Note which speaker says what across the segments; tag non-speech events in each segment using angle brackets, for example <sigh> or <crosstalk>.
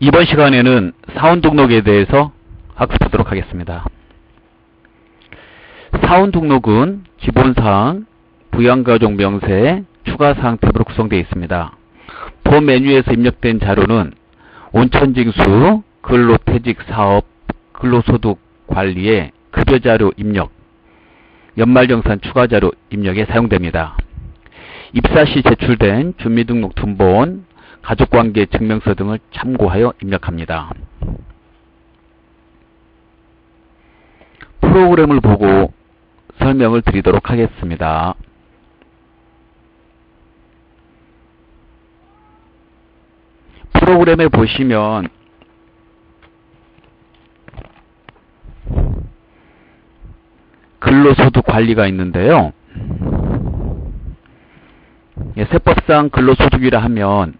Speaker 1: 이번 시간에는 사원 등록에 대해서 학습하도록 하겠습니다. 사원 등록은 기본사항, 부양가족 명세, 추가사항 탭으로 구성되어 있습니다. 본 메뉴에서 입력된 자료는 온천징수, 근로퇴직 사업, 근로소득 관리의 급여자료 입력, 연말정산 추가자료 입력에 사용됩니다. 입사 시 제출된 주민등록 등본, 가족관계 증명서 등을 참고하여 입력합니다. 프로그램을 보고 설명을 드리도록 하겠습니다. 프로그램에 보시면 근로소득 관리가 있는데요. 예, 세법상 근로소득이라 하면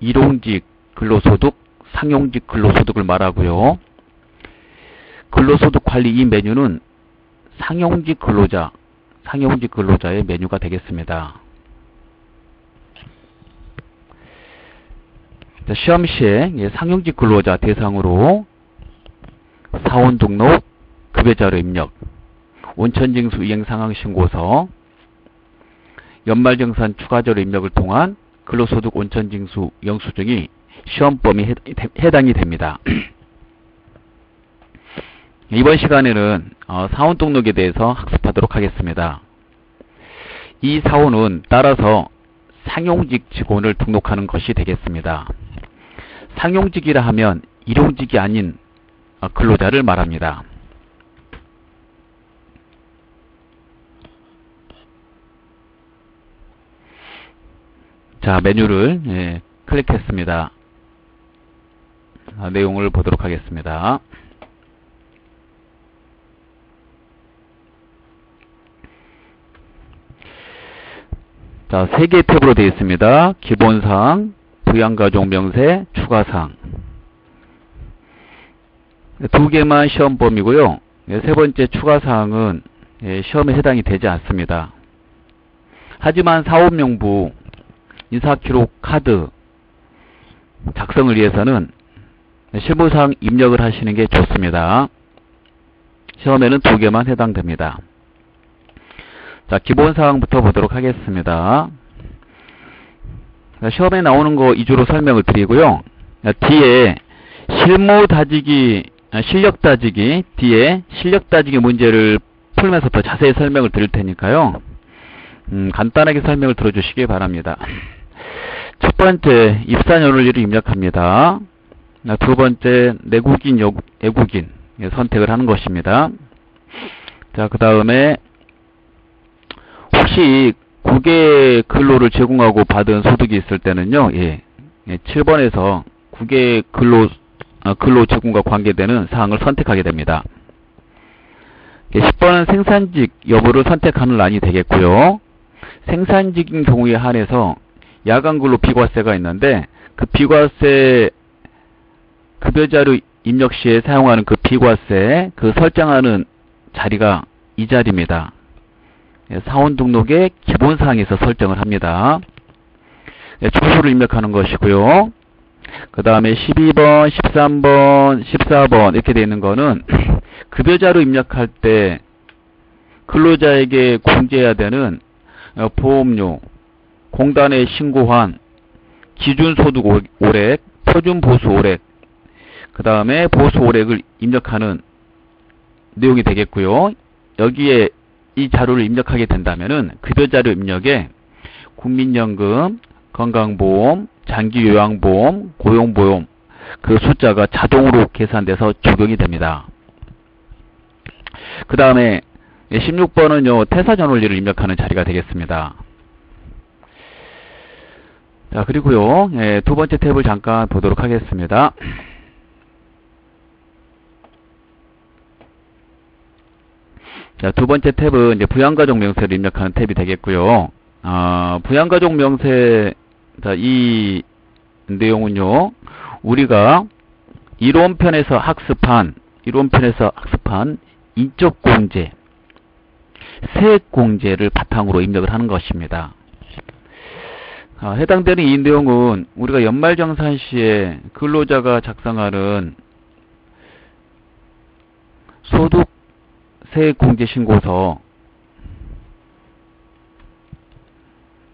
Speaker 1: 일용직 근로소득, 상용직 근로소득을 말하고요. 근로소득 관리 이 메뉴는 상용직 근로자, 상용직 근로자의 메뉴가 되겠습니다. 시험 시에 예, 상용직 근로자 대상으로 사원 등록, 급여자료 입력, 온천징수 이행상황 신고서, 연말정산 추가자료 입력을 통한 근로소득 온천징수 영수증이 시험 범위 해당이 됩니다. <clears throat> 이번 시간에는 어, 사원 등록에 대해서 학습하도록 하겠습니다. 이 사원은 따라서 상용직 직원을 등록하는 것이 되겠습니다. 상용직이라 하면 일용직이 아닌 어, 근로자를 말합니다. 자, 메뉴를 예, 클릭했습니다. 아, 내용을 보도록 하겠습니다. 자, 세 개의 탭으로 되어 있습니다. 기본사항, 부양가족 명세, 추가사항. 두 개만 시험 범위고요. 예, 세 번째 추가사항은 예, 시험에 해당이 되지 않습니다. 하지만 사업명부, 인사기록 카드 작성을 위해서는 실무사항 입력을 하시는 게 좋습니다. 시험에는 두 개만 해당됩니다. 자, 기본 사항부터 보도록 하겠습니다. 시험에 나오는 거 위주로 설명을 드리고요. 뒤에 실무 다지기, 아, 실력 다지기, 뒤에 실력 다지기 문제를 풀면서 더 자세히 설명을 드릴 테니까요. 음, 간단하게 설명을 들어주시기 바랍니다. 첫 번째, 입사연월일을 입력합니다. 두 번째, 내국인, 외국인 선택을 하는 것입니다. 자, 그 다음에 혹시 국외 근로를 제공하고 받은 소득이 있을 때는요, 예, 7번에서 예, 국외 근로, 아, 근로 제공과 관계되는 사항을 선택하게 됩니다. 10번은 예, 생산직 여부를 선택하는 란이 되겠고요. 생산직인 경우에 한해서 야간 근로 비과세가 있는데 그 비과세 급여자료 입력 시에 사용하는 그 비과세 그 설정하는 자리가 이 자리입니다. 예, 사원 등록의 기본사항에서 설정을 합니다. 예, 주소를 입력하는 것이고요. 그 다음에 12번, 13번, 14번 이렇게 되어 있는 거는 <clears throat> 급여자료 입력할 때 근로자에게 공제해야 되는 어, 보험료, 공단에 신고한 기준소득 오렉, 표준보수 오렉, 그 다음에 보수 오렉을 입력하는 내용이 되겠고요. 여기에 이 자료를 입력하게 된다면은 급여자료 입력에 국민연금, 건강보험, 장기요양보험, 고용보험 그 숫자가 자동으로 계산돼서 적용이 됩니다. 그 다음에 16번은요 퇴사전원리를 입력하는 자리가 되겠습니다. 자 그리고요 예, 두 번째 탭을 잠깐 보도록 하겠습니다. 자, 두 번째 탭은 이제 부양가족 명세를 입력하는 탭이 되겠고요. 어, 부양가족 명세, 자, 이 내용은요, 우리가 이론편에서 학습한, 이론편에서 학습한 인적 공제, 세액 공제를 바탕으로 입력을 하는 것입니다. 아, 해당되는 이 내용은 우리가 연말정산 시에 근로자가 작성하는 소득세 공제신고서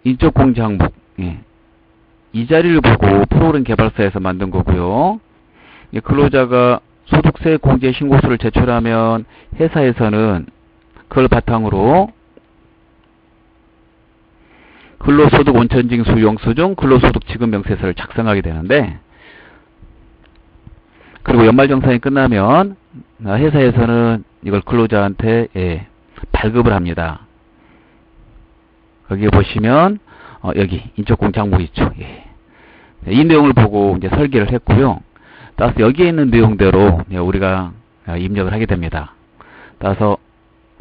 Speaker 1: 인적공제 항목 예. 이 자리를 보고 프로그램 개발사에서 만든 거고요. 예, 근로자가 소득세 공제 신고서를 제출하면 회사에서는 그걸 바탕으로 근로소득 원천징수 영수증, 근로소득 지급 명세서를 작성하게 되는데 그리고 연말정산이 끝나면 회사에서는 이걸 근로자한테 예, 발급을 합니다. 거기에 보시면 어, 여기 인적공장부 있죠. 예. 이 내용을 보고 이제 설계를 했고요. 따라서 여기에 있는 내용대로 우리가 입력을 하게 됩니다. 따라서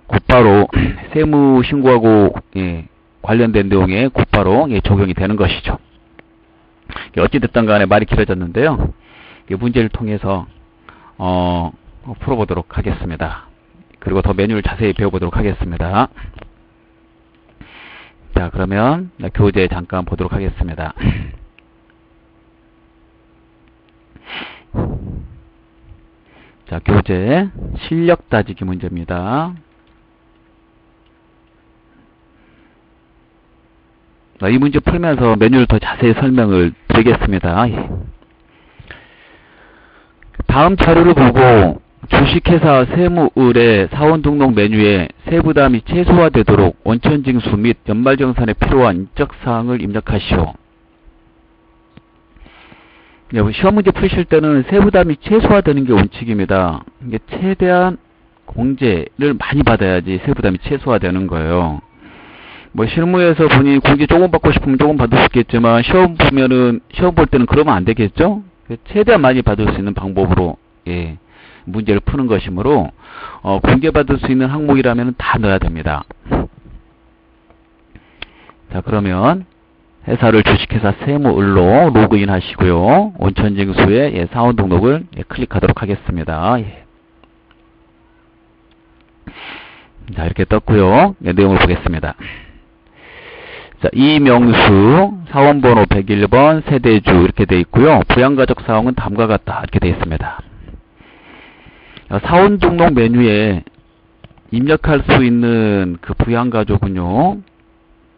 Speaker 1: 곧바로 <clears throat> 세무 신고하고 예, 관련된 내용에 곧바로 예, 적용이 되는 것이죠. 어찌됐든 간에 말이 길어졌는데요. 문제를 통해서 어, 풀어보도록 하겠습니다. 그리고 더 메뉴를 자세히 배워보도록 하겠습니다. 자 그러면 교재 잠깐 보도록 하겠습니다. 자 교재 실력 따지기 문제입니다. 이 문제 풀면서 메뉴를 더 자세히 설명을 드리겠습니다. 예. 다음 자료를 보고 주식회사 세무의뢰 사원 등록 메뉴에 세부담이 최소화되도록 원천징수 및 연말정산에 필요한 인적사항을 입력하시오. 시험 문제 풀실 때는 세부담이 최소화되는 게 원칙입니다. 이게 최대한 공제를 많이 받아야지 세부담이 최소화되는 거예요. 뭐 실무에서 본인이 공제 조금 받고 싶으면 조금 받을 수 있겠지만 시험 보면은 시험 볼 때는 그러면 안 되겠죠? 최대한 많이 받을 수 있는 방법으로 예. 문제를 푸는 것이므로 어, 공개받을 수 있는 항목이라면 다 넣어야 됩니다. 자 그러면 회사를 주식회사 세무을로 로그인 하시고요. 원천징수에 예, 사원 등록을 예, 클릭하도록 하겠습니다. 예. 자 이렇게 떴고요. 예, 내용을 보겠습니다. 자, 이명수, 사원번호 101번, 세대주 이렇게 돼 있고요. 부양가족 사항은 다음과 같다 이렇게 돼 있습니다. 사원 등록 메뉴에 입력할 수 있는 그 부양가족은요.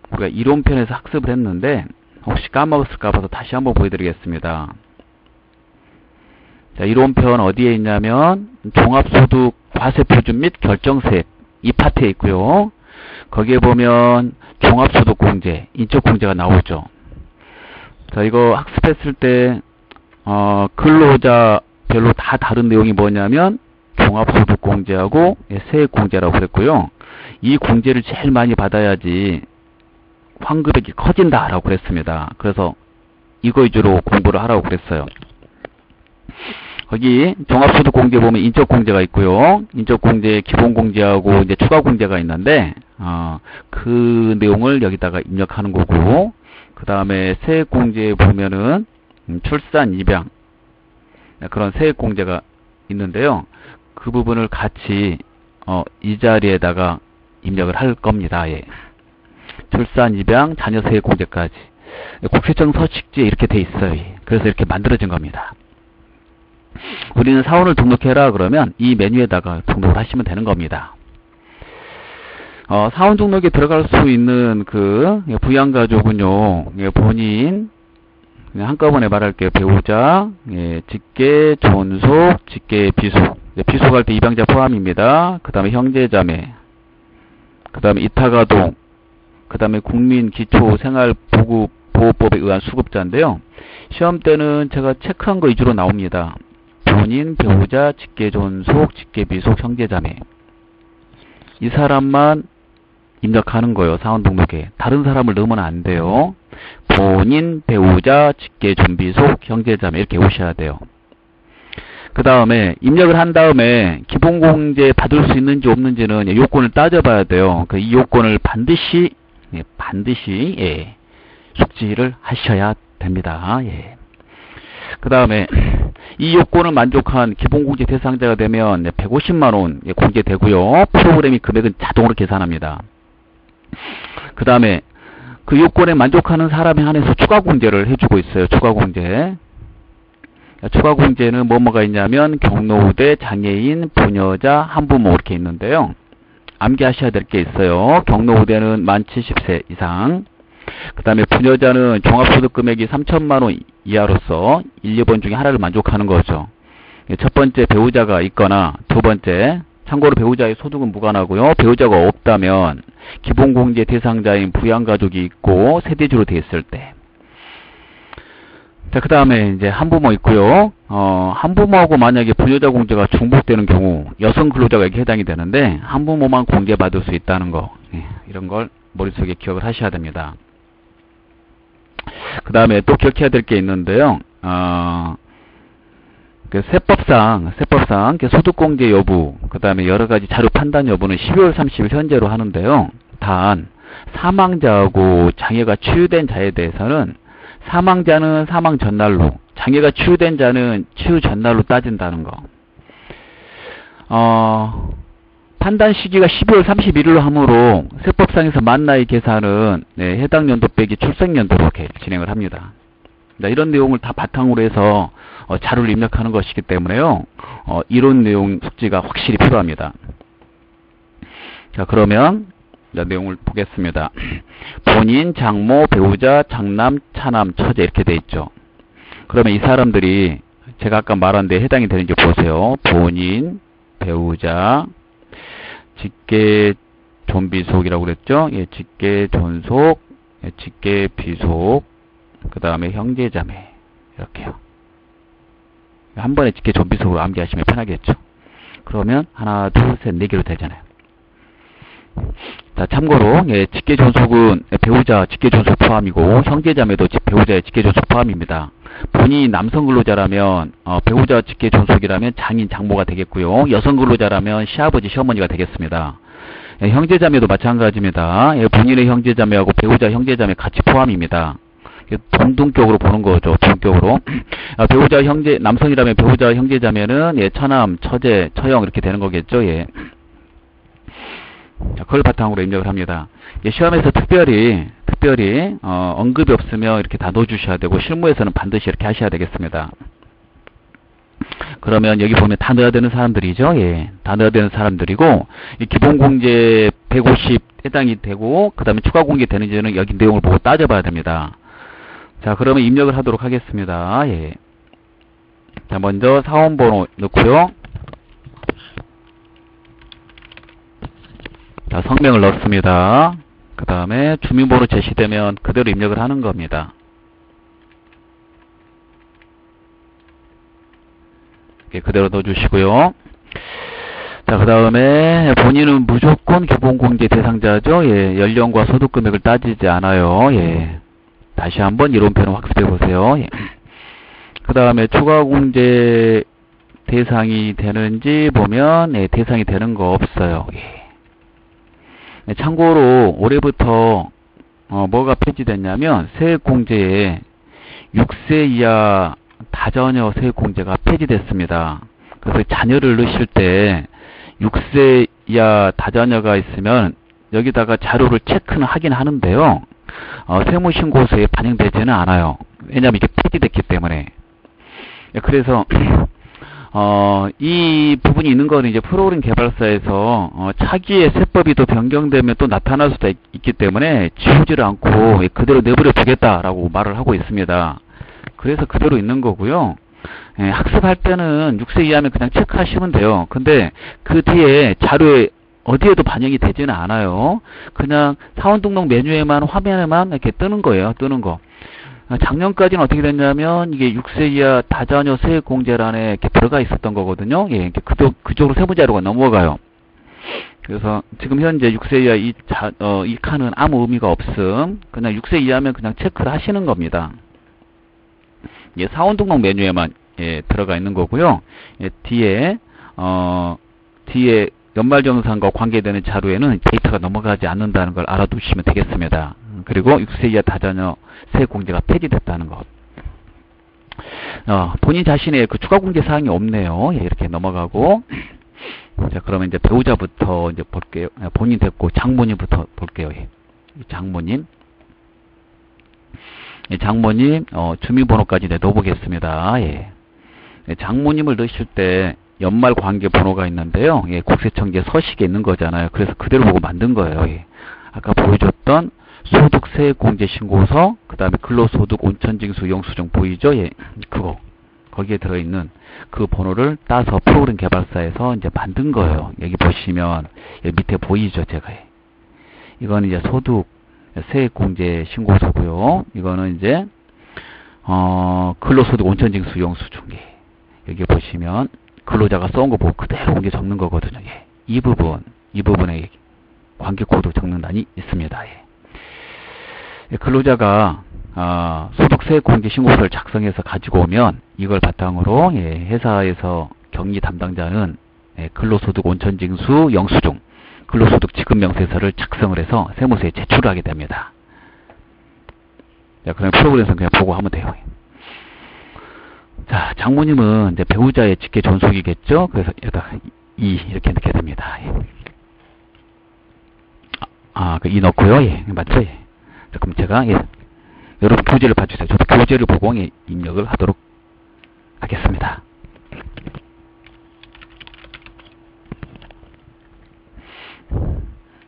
Speaker 1: 우리가 이론편에서 학습을 했는데 혹시 까먹었을까 봐서 다시 한번 보여드리겠습니다. 자, 이론편 어디에 있냐면 종합소득 과세 표준 및 결정세 이 파트에 있고요. 거기에 보면 종합소득공제, 인적공제가 나오죠. 자, 이거 학습했을 때 어, 근로자별로 다 다른 내용이 뭐냐면 종합소득공제하고 예, 세액공제라고 그랬고요. 이 공제를 제일 많이 받아야지 환급액이 커진다라고 그랬습니다. 그래서 이거 위주로 공부를 하라고 그랬어요. 거기 종합소득 공제 보면 인적 공제가 있고요. 인적 공제 기본 공제하고 이제 추가 공제가 있는데 어, 그 내용을 여기다가 입력하는 거고 그 다음에 세액 공제 보면은 음, 출산 입양 네, 그런 세액 공제가 있는데요. 그 부분을 같이 어, 이 자리에다가 입력을 할 겁니다. 예. 출산, 입양, 자녀 세액 공제까지 국세청 서식지에 이렇게 돼 있어요. 예. 그래서 이렇게 만들어진 겁니다. 우리는 사원을 등록해라 그러면 이 메뉴에다가 등록을 하시면 되는 겁니다. 어, 사원 등록에 들어갈 수 있는 그 부양가족은요, 예, 본인, 한꺼번에 말할게요. 배우자, 예, 직계, 존속, 직계, 비속. 비속 할 때 입양자 포함입니다. 그 다음에 형제자매, 그 다음에 이타가동, 그 다음에 국민기초생활보호법에 의한 수급자인데요. 시험 때는 제가 체크한 거 위주로 나옵니다. 본인, 배우자, 직계, 존속, 직계, 비속, 형제자매. 이 사람만 입력하는 거예요. 사원 등록에. 다른 사람을 넣으면 안 돼요. 본인, 배우자, 직계, 준비속, 형제자매 이렇게 오셔야 돼요. 그 다음에 입력을 한 다음에 기본공제 받을 수 있는지 없는지는 요건을 따져봐야 돼요. 그 이 요건을 반드시 예, 반드시 예, 숙지를 하셔야 됩니다. 예. 그 다음에 이 요건을 만족한 기본공제 대상자가 되면 150만원 예, 공제되고요. 프로그램이 금액은 자동으로 계산합니다. 그 다음에 그 요건에 만족하는 사람에 한해서 추가 공제를 해주고 있어요. 추가 공제. 추가 공제는 뭐뭐가 있냐면 경로우대, 장애인, 부녀자, 한부모 이렇게 있는데요. 암기하셔야 될 게 있어요. 경로우대는 만 70세 이상. 그 다음에 부녀자는 종합소득 금액이 3천만 원 이하로서 1, 2번 중에 하나를 만족하는 거죠. 첫 번째 배우자가 있거나 두 번째 참고로 배우자의 소득은 무관하고요. 배우자가 없다면 기본공제 대상자인 부양가족이 있고 세대주로 돼 있을 때. 자, 그 다음에 이제 한부모 있고요. 어, 한부모하고 만약에 부여자 공제가 중복되는 경우 여성 근로자가 해당이 되는데 한부모만 공제받을 수 있다는 거. 예, 이런 걸 머릿속에 기억을 하셔야 됩니다. 그 다음에 또 기억해야 될 게 있는데요. 어, 그 세법상, 세법상 그 소득공제 여부, 그 다음에 여러 가지 자료 판단 여부는 12월 30일 현재로 하는데요. 단, 사망자하고 장애가 치유된 자에 대해서는 사망자는 사망 전날로, 장애가 치유된 자는 치유 전날로 따진다는 거. 어, 판단 시기가 12월 31일로 하므로 세법상에서 만 나이 계산은 네, 해당 연도 빼기 출생 연도로 이렇게 진행을 합니다. 이런 내용을 다 바탕으로 해서 어, 자료를 입력하는 것이기 때문에요. 어, 이론 내용 숙지가 확실히 필요합니다. 자 그러면 자, 내용을 보겠습니다. <clears throat> 본인, 장모, 배우자, 장남, 차남, 처제 이렇게 돼 있죠. 그러면 이 사람들이 제가 아까 말한 데 해당이 되는지 보세요. 본인, 배우자, 직계 존비속이라고 그랬죠. 예, 직계 존속, 예, 직계 비속, 그 다음에 형제자매 이렇게요. 한 번에 직계 존비속으로 암기하시면 편하겠죠. 그러면 하나, 둘, 셋, 네 개로 되잖아요. 자, 참고로 예, 직계 존속은 배우자 직계 존속 포함이고 형제자매도 배우자의 직계 존속 포함입니다. 본인이 남성 근로자라면 어, 배우자 직계 존속이라면 장인 장모가 되겠고요. 여성 근로자라면 시아버지 시어머니가 되겠습니다. 예, 형제자매도 마찬가지입니다. 예, 본인의 형제자매하고 배우자 형제자매 같이 포함입니다. 동등격으로 보는 거죠. 동격으로. <clears throat> 아, 배우자 형제 남성이라면 배우자 형제자매는 예, 처남, 처제, 처형 이렇게 되는 거겠죠. 예. 자, 그걸 바탕으로 입력을 합니다. 예, 시험에서 특별히 특별히 어, 언급이 없으면 이렇게 다 넣어주셔야 되고 실무에서는 반드시 이렇게 하셔야 되겠습니다. 그러면 여기 보면 다 넣어야 되는 사람들이죠. 예, 다 넣어야 되는 사람들이고 기본 공제 150 해당이 되고 그 다음에 추가 공제 되는지는 여기 내용을 보고 따져봐야 됩니다. 자, 그러면 입력을 하도록 하겠습니다. 예. 자, 먼저 사원번호 넣고요. 자, 성명을 넣습니다. 그 다음에 주민번호 제시되면 그대로 입력을 하는 겁니다. 그대로 넣어주시고요. 자, 그 다음에 본인은 무조건 기본공제 대상자죠. 예, 연령과 소득금액을 따지지 않아요. 예. 다시 한번 이론표는 학습해 보세요. 예. 그 다음에 추가공제 대상이 되는지 보면 예, 대상이 되는 거 없어요. 예. 네, 참고로 올해부터 어, 뭐가 폐지됐냐면 세액공제에 6세 이하 다자녀 세액공제가 폐지됐습니다. 그래서 자녀를 넣으실 때 6세 이하 다자녀가 있으면 여기다가 자료를 체크는 하긴 하는데요. 어, 세무신고서에 반영되지는 않아요. 왜냐하면 이게 폐지됐기 때문에. 네, 그래서 <clears throat> 어, 이 부분이 있는 거는 이제 프로그램 개발사에서 어, 차기의 세법이 또 변경되면 또 나타날 수도 있, 기 때문에 지우지를 않고 그대로 내버려 두겠다라고 말을 하고 있습니다. 그래서 그대로 있는 거고요. 예, 학습할 때는 6세 이하면 그냥 체크하시면 돼요. 근데 그 뒤에 자료에 어디에도 반영이 되지는 않아요. 그냥 사원 등록 메뉴에만 화면에만 이렇게 뜨는 거예요. 뜨는 거. 작년까지는 어떻게 됐냐면 이게 6세 이하 다자녀 세액 공제란에 이렇게 들어가 있었던 거거든요. 예, 그쪽 그쪽으로 세부 자료가 넘어가요. 그래서 지금 현재 6세 이하 이, 자, 어, 이 칸은 아무 의미가 없음. 그냥 6세 이하면 그냥 체크를 하시는 겁니다. 예, 사원 등록 메뉴에만 예, 들어가 있는 거고요. 예, 뒤에 어, 뒤에 연말정산과 관계되는 자료에는 데이터가 넘어가지 않는다는 걸 알아두시면 되겠습니다. 그리고 6세 이하 다자녀 세공제가 폐지됐다는 것. 어, 본인 자신의 그 추가 공제 사항이 없네요. 예, 이렇게 넘어가고. 자, 그러면 이제 배우자부터 이제 볼게요. 아, 본인 됐고 장모님부터 볼게요. 예. 장모님. 예, 장모님 어, 주민번호까지 내 넣어보겠습니다. 예. 예, 장모님을 넣으실 때 연말 관계 번호가 있는데요. 예, 국세청재 서식에 있는 거잖아요. 그래서 그대로 보고 만든 거예요. 예. 아까 보여줬던 소득세 공제 신고서, 그 다음에 근로소득 온천징수 영수증 보이죠? 예, 그거. 거기에 들어있는 그 번호를 따서 프로그램 개발사에서 이제 만든 거예요. 여기 보시면, 여기 밑에 보이죠? 제가. 예. 이거는 이제 소득 세액 공제 신고서고요. 이거는 이제 어, 근로소득 원천징수 영수증. 예. 여기 보시면 근로자가 써온 거 보고 그대로 옮겨 적는 거거든요. 예. 이 부분, 이 부분에 관계 코드 적는 란이 있습니다. 예. 예, 근로자가 아, 소득세 공제 신고서를 작성해서 가지고 오면 이걸 바탕으로 예, 회사에서 경리 담당자는 예, 근로소득 온천징수 영수증, 근로소득 지급명세서를 작성을 해서 세무서에 제출을 하게 됩니다. 자, 그러면 프로그램에서 그냥 보고 하면 돼요. 자, 장모님은 이제 배우자의 직계 존속이겠죠? 그래서 여기다 이 이렇게 넣게 됩니다. 예. 아, 그이 넣고요. 예, 맞죠? 예. 자, 그럼 제가 예, 여러분 교재를 봐주세요. 저도 교재를 보고 예, 입력을 하도록 하겠습니다.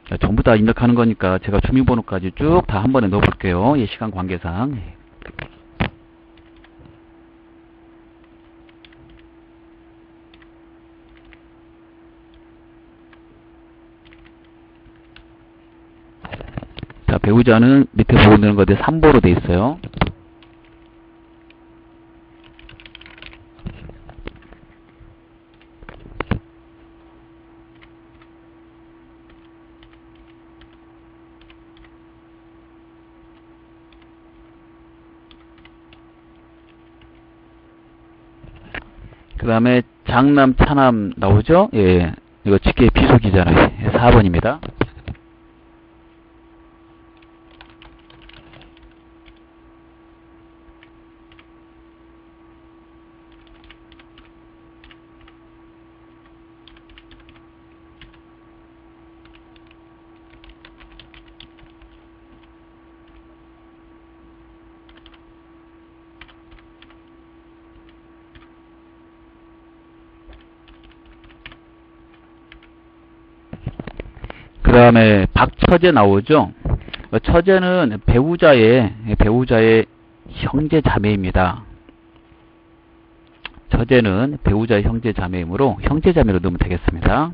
Speaker 1: 자, 전부 다 입력하는 거니까 제가 주민번호까지 쭉 다 한 번에 넣어볼게요. 예, 시간 관계상. 배우자는 밑에 보고 있는 것에 3보로 돼 있어요. 그 다음에 장남, 차남 나오죠? 예. 이거 직계 비속이잖아요. 4번입니다. 그 다음에 박처제 나오죠. 어, 처제는 배우자의 배우자의 형제 자매입니다. 처제는 배우자의 형제 자매이므로 형제 자매로 넣으면 되겠습니다.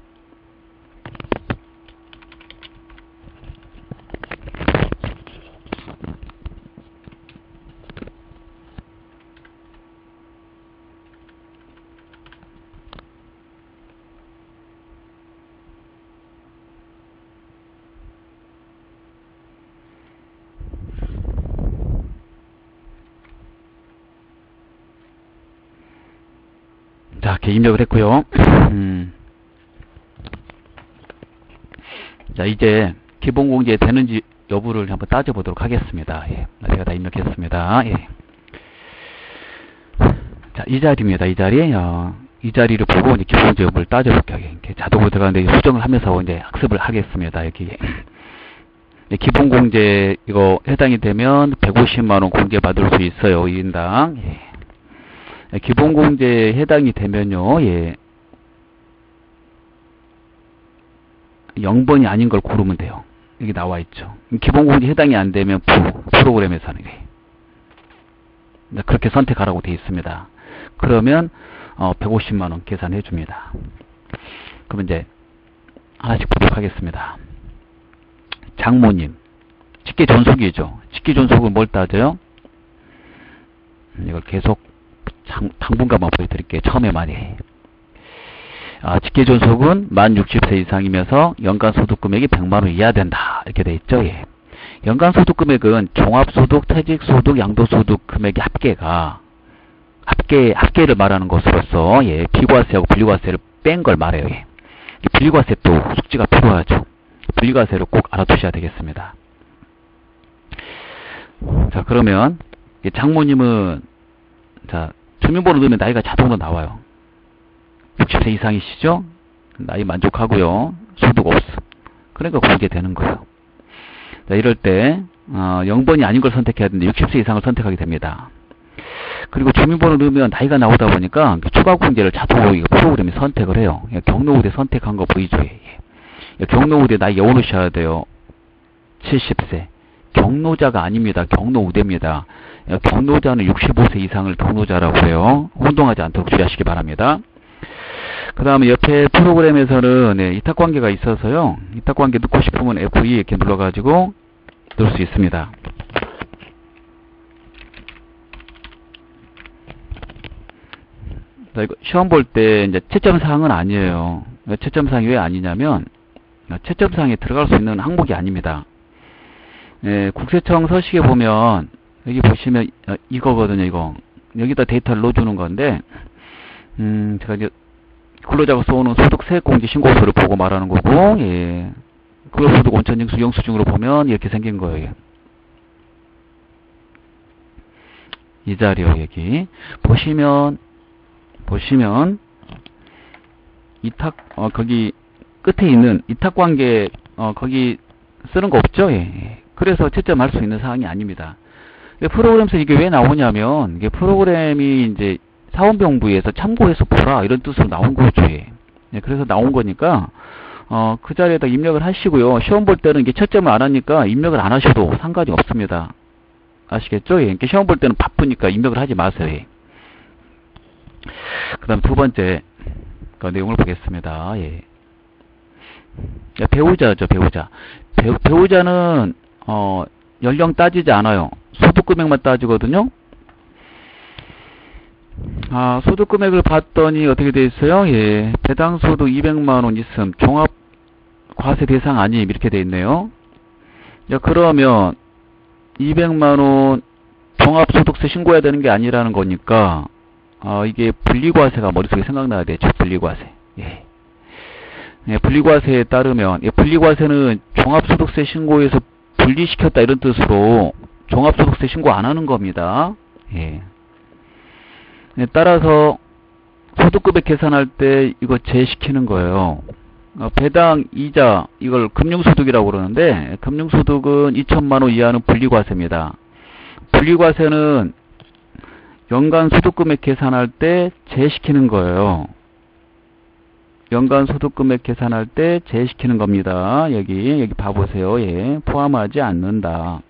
Speaker 1: 했고요. 음. 자, 이제 기본 공제 되는지 여부를 한번 따져보도록 하겠습니다. 예, 제가 다 입력했습니다. 예. 자, 이 자리입니다. 이 자리. 어, 이 자리를 보고 이제 기본 공제 여부를 따져볼게요. 이렇게 자동으로 들어가는데 수정을 하면서 이제 학습을 하겠습니다. 여기. 네, 기본 공제 이거 해당이 되면 150만 원 공제 받을 수 있어요. 1인당. 예. 네, 기본 공제에 해당이 되면요, 예. 0번이 아닌 걸 고르면 돼요. 여기 나와 있죠. 기본 공제 해당이 안 되면 프, 프로그램에서 하는 게. 네, 그렇게 선택하라고 되어 있습니다. 그러면, 어, 150만원 계산해 줍니다. 그럼 이제, 하나씩 보도록 하겠습니다. 장모님. 직계 존속이죠. 직계 존속은 뭘 따져요? 이걸 계속 장, 당분간만 보여드릴게요. 처음에 많이. 아, 직계 존속은 만 60세 이상이면서 연간 소득 금액이 100만 원 이하 된다. 이렇게 돼 있죠. 예. 연간 소득 금액은 종합소득, 퇴직소득, 양도소득 금액의 합계가 합계 합계를 말하는 것으로서 예, 비과세하고 분리과세를 뺀 걸 말해요. 예. 분리과세 또 숙지가 필요하죠. 분리과세를 꼭 알아두셔야 되겠습니다. 자, 그러면 장모님은 자, 주민번호 넣으면 나이가 자동으로 나와요. 60세 이상이시죠? 나이 만족하고요. 소득 없어. 그러니까 공개 되는 거예요. 자, 이럴 때 어, 0번이 아닌 걸 선택해야 되는데 60세 이상을 선택하게 됩니다. 그리고 주민번호 넣으면 나이가 나오다 보니까 추가 공제를 자동으로 이 프로그램이 선택을 해요. 예, 경로우대 선택한 거 보이죠? 예. 예, 경로우대 나이 어르셔야 돼요. 70세. 경로자가 아닙니다. 경로우대입니다. 예, 경로자는 65세 이상을 경로자라고 해요. 혼동하지 않도록 주의하시기 바랍니다. 그 다음에 옆에 프로그램에서는 네, 이탁관계가 있어서요. 이탁관계 넣고 싶으면 F2 이렇게 눌러가지고 넣을 수 있습니다. 자, 이거 시험 볼 때 이제 채점 사항은 아니에요. 채점 사항이 왜 아니냐면 채점 사항에 들어갈 수 있는 항목이 아닙니다. 예, 국세청 서식에 보면 여기 보시면 어, 이거거든요, 이거. 여기다 데이터를 넣어주는 건데 음, 제가 이제 근로자가 쏘는 소득세액공제 신고서를 보고 말하는 거고, 예. 근로소득 원천징수 영수증으로 보면 이렇게 생긴 거예요. 이 자리요, 여기. 보시면, 보시면, 이탁, 어, 거기, 끝에 있는 이탁관계, 어, 거기 쓰는 거 없죠? 예. 그래서 채점할 수 있는 사항이 아닙니다. 프로그램에서 이게 왜 나오냐면, 이게 프로그램이 이제 사원병부에서 참고해서 보라 이런 뜻으로 나온 거죠. 예. 네, 그래서 나온 거니까 어, 그 자리에다 입력을 하시고요. 시험 볼 때는 이게 채점을 안 하니까 입력을 안 하셔도 상관이 없습니다. 아시겠죠? 예. 시험 볼 때는 바쁘니까 입력을 하지 마세요. 예. 그 다음 두 번째 그 내용을 보겠습니다. 예. 배우자죠, 배우자. 배우, 배우자는 어, 연령 따지지 않아요. 소득 금액만 따지거든요. 아, 소득 금액을 봤더니 어떻게 돼 있어요? 예. 배당 소득 200만 원 있음. 종합 과세 대상 아님 이렇게 돼 있네요. 자, 그러면 200만 원 종합 소득세 신고해야 되는 게 아니라는 거니까 아, 이게 분리과세가 머릿속에 생각나야 되죠. 분리과세. 예. 예, 분리과세에 따르면 예, 분리과세는 종합소득세 신고에서 분리시켰다 이런 뜻으로 종합소득세 신고 안 하는 겁니다. 예. 네, 따라서 소득급액 계산할 때 이거 제시키는 거예요. 어, 배당 이자 이걸 금융소득이라고 그러는데 금융소득은 2천만 원 이하는 분리과세입니다. 분리과세는 연간 소득금액 계산할 때 제시키는 거예요. 연간 소득금액 계산할 때 제시키는 겁니다. 여기 여기 봐보세요. 예, 포함하지 않는다.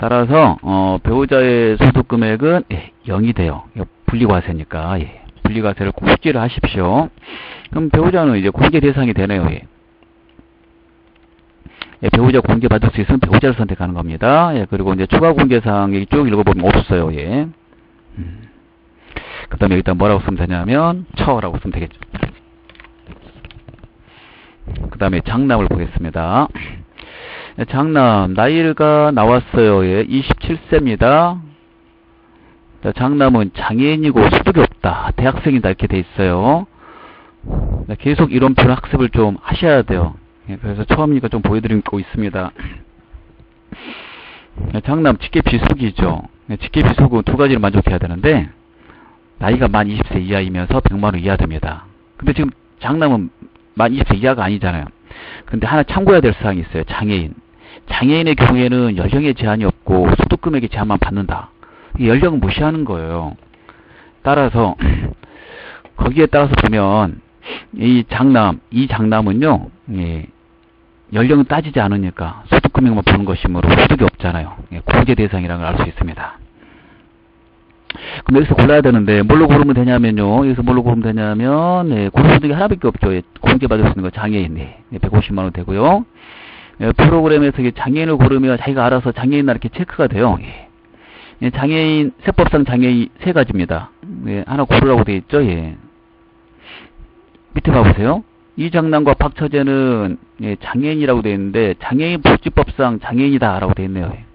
Speaker 1: 따라서 어, 배우자의 소득 금액은 예, 0이 돼요. 분리과세니까 예, 분리과세를 꼭 숙지를 하십시오. 그럼 배우자는 이제 공개 대상이 되네요. 예. 예, 배우자 공개 받을 수 있으면 배우자를 선택하는 겁니다. 예, 그리고 이제 추가 공개 사항 쭉 읽어보면 없어요. 예. 음. 그 다음에 여기다 뭐라고 쓰면 되냐면 처라고 쓰면 되겠죠. 그 다음에 장남을 보겠습니다. 장남 나이가 나왔어요. 예, 27세입니다. 자, 장남은 장애인이고 소득이 없다. 대학생이다 이렇게 돼 있어요. 자, 계속 이론표 학습을 좀 하셔야 돼요. 예, 그래서 처음이니까 좀 보여드리고 있습니다. 예, 장남 직계 비속이죠. 예, 직계 비속은 두 가지를 만족해야 되는데 나이가 만 20세 이하이면서 100만 원 이하 됩니다. 근데 지금 장남은 만 20세 이하가 아니잖아요. 근데 하나 참고해야 될 사항이 있어요. 장애인. 장애인의 경우에는 연령에 제한이 없고 소득금액에 제한만 받는다. 연령은 무시하는 거예요. 따라서 <clears throat> 거기에 따라서 보면 이 장남, 이 장남은요. 예, 연령은 따지지 않으니까 소득금액만 보는 것이므로 소득이 없잖아요. 예, 공제 대상이라는 걸 알 수 있습니다. 그럼 여기서 골라야 되는데 뭘로 고르면 되냐면요. 여기서 뭘로 고르면 되냐면 예, 고소득이 하나밖에 없죠. 예, 공제받을 수 있는 거 장애인 예, 150만 원 되고요. 예, 프로그램에서 장애인을 고르면 자기가 알아서 장애인 날 이렇게 체크가 돼요. 예. 예, 장애인 세법상 장애인 세 가지입니다. 예, 하나 고르라고 되어 있죠. 예. 밑에 봐보세요. 이장남과 박처제는 예, 장애인이라고 되어 있는데 장애인 복지법상 장애인이다라고 되어 있네요. 예.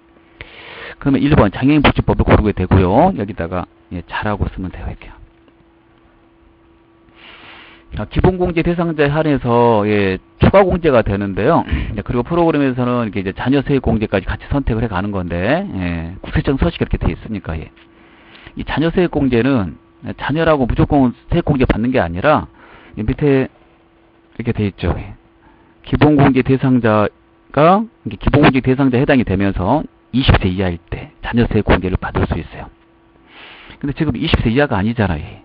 Speaker 1: 그러면 1번 장애인 복지법을 고르게 되고요. 여기다가 예, 잘하고 쓰면 돼요. 이렇게. 기본공제 대상자에 한해서 예, 추가 공제가 되는데요. <clears throat> 그리고 프로그램에서는 이렇게 이제 자녀 세액 공제까지 같이 선택을 해 가는 건데 예, 국세청 서식이 이렇게 돼 있으니까 예. 이 자녀 세액 공제는 자녀라고 무조건 세액 공제 받는 게 아니라 밑에 이렇게 돼 있죠. 예. 기본공제 대상자가 기본공제 대상자 해당이 되면서 20세 이하일 때 자녀세 공개를 받을 수 있어요. 근데 지금 20세 이하가 아니잖아요. 예.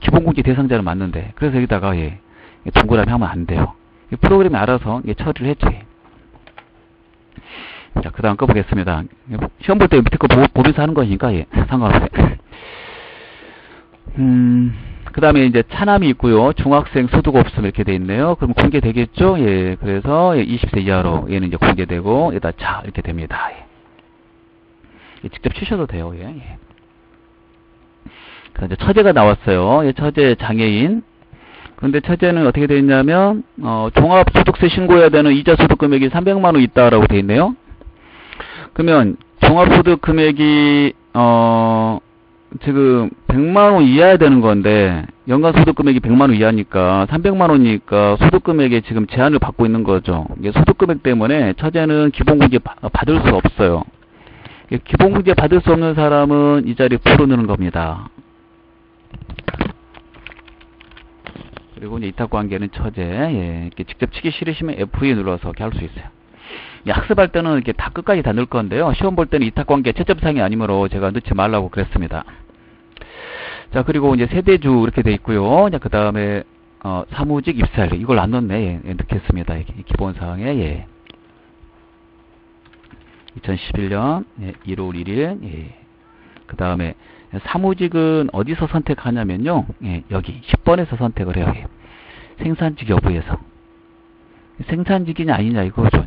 Speaker 1: 기본공제 대상자는 맞는데 그래서 여기다가 예, 동그라미 하면 안 돼요. 이 프로그램이 알아서 예, 처리를 했죠. 예. 자, 그 다음 거 보겠습니다. 시험 볼 때 밑에 거 보, 보면서 하는 거니까, 예, 상관없어요. <laughs> 음, 그 다음에 이제 차남이 있고요. 중학생 소득 없음 이렇게 돼 있네요. 그럼 공개되겠죠? 예, 그래서 예, 20세 이하로 얘는 이제 공개되고, 여기다 자, 이렇게 됩니다. 예. 예, 직접 치셔도 돼요, 예. 예. 그 이제 처제가 나왔어요. 예, 처제 장애인. 그런데 처제는 어떻게 되어 있냐면, 어, 종합소득세 신고해야 되는 이자 소득 금액이 300만 원 있다라고 되어 있네요. 그러면 종합소득 금액이 어 지금 100만 원 이하야 되는 건데 연간 소득 금액이 100만 원 이하니까 300만 원이니까 소득 금액에 지금 제한을 받고 있는 거죠. 이게 소득 금액 때문에 처제는 기본공제 받을 수 없어요. 기본공제 받을 수 없는 사람은 이 자리 풀어넣는 겁니다. 그리고 이제 이탁 관계는 처제. 예, 이렇게 직접 치기 싫으시면 F2 눌러서 이렇게 할 수 있어요. 학습할 때는 이렇게 다 끝까지 다 넣을 건데요. 시험 볼 때는 이탁 관계 채점상이 아니므로 제가 넣지 말라고 그랬습니다. 자, 그리고 이제 세대주 이렇게 돼 있고요. 자, 그 다음에, 어, 사무직 입사일. 이걸 안 넣네. 예, 예, 넣겠습니다. 기본 사항에, 예. 2011년, 예, 1월 1일, 예. 그 다음에, 사무직은 어디서 선택하냐면요. 예, 여기, 10번에서 선택을 해요. 예. 생산직 여부에서. 생산직이냐 아니냐 이거죠.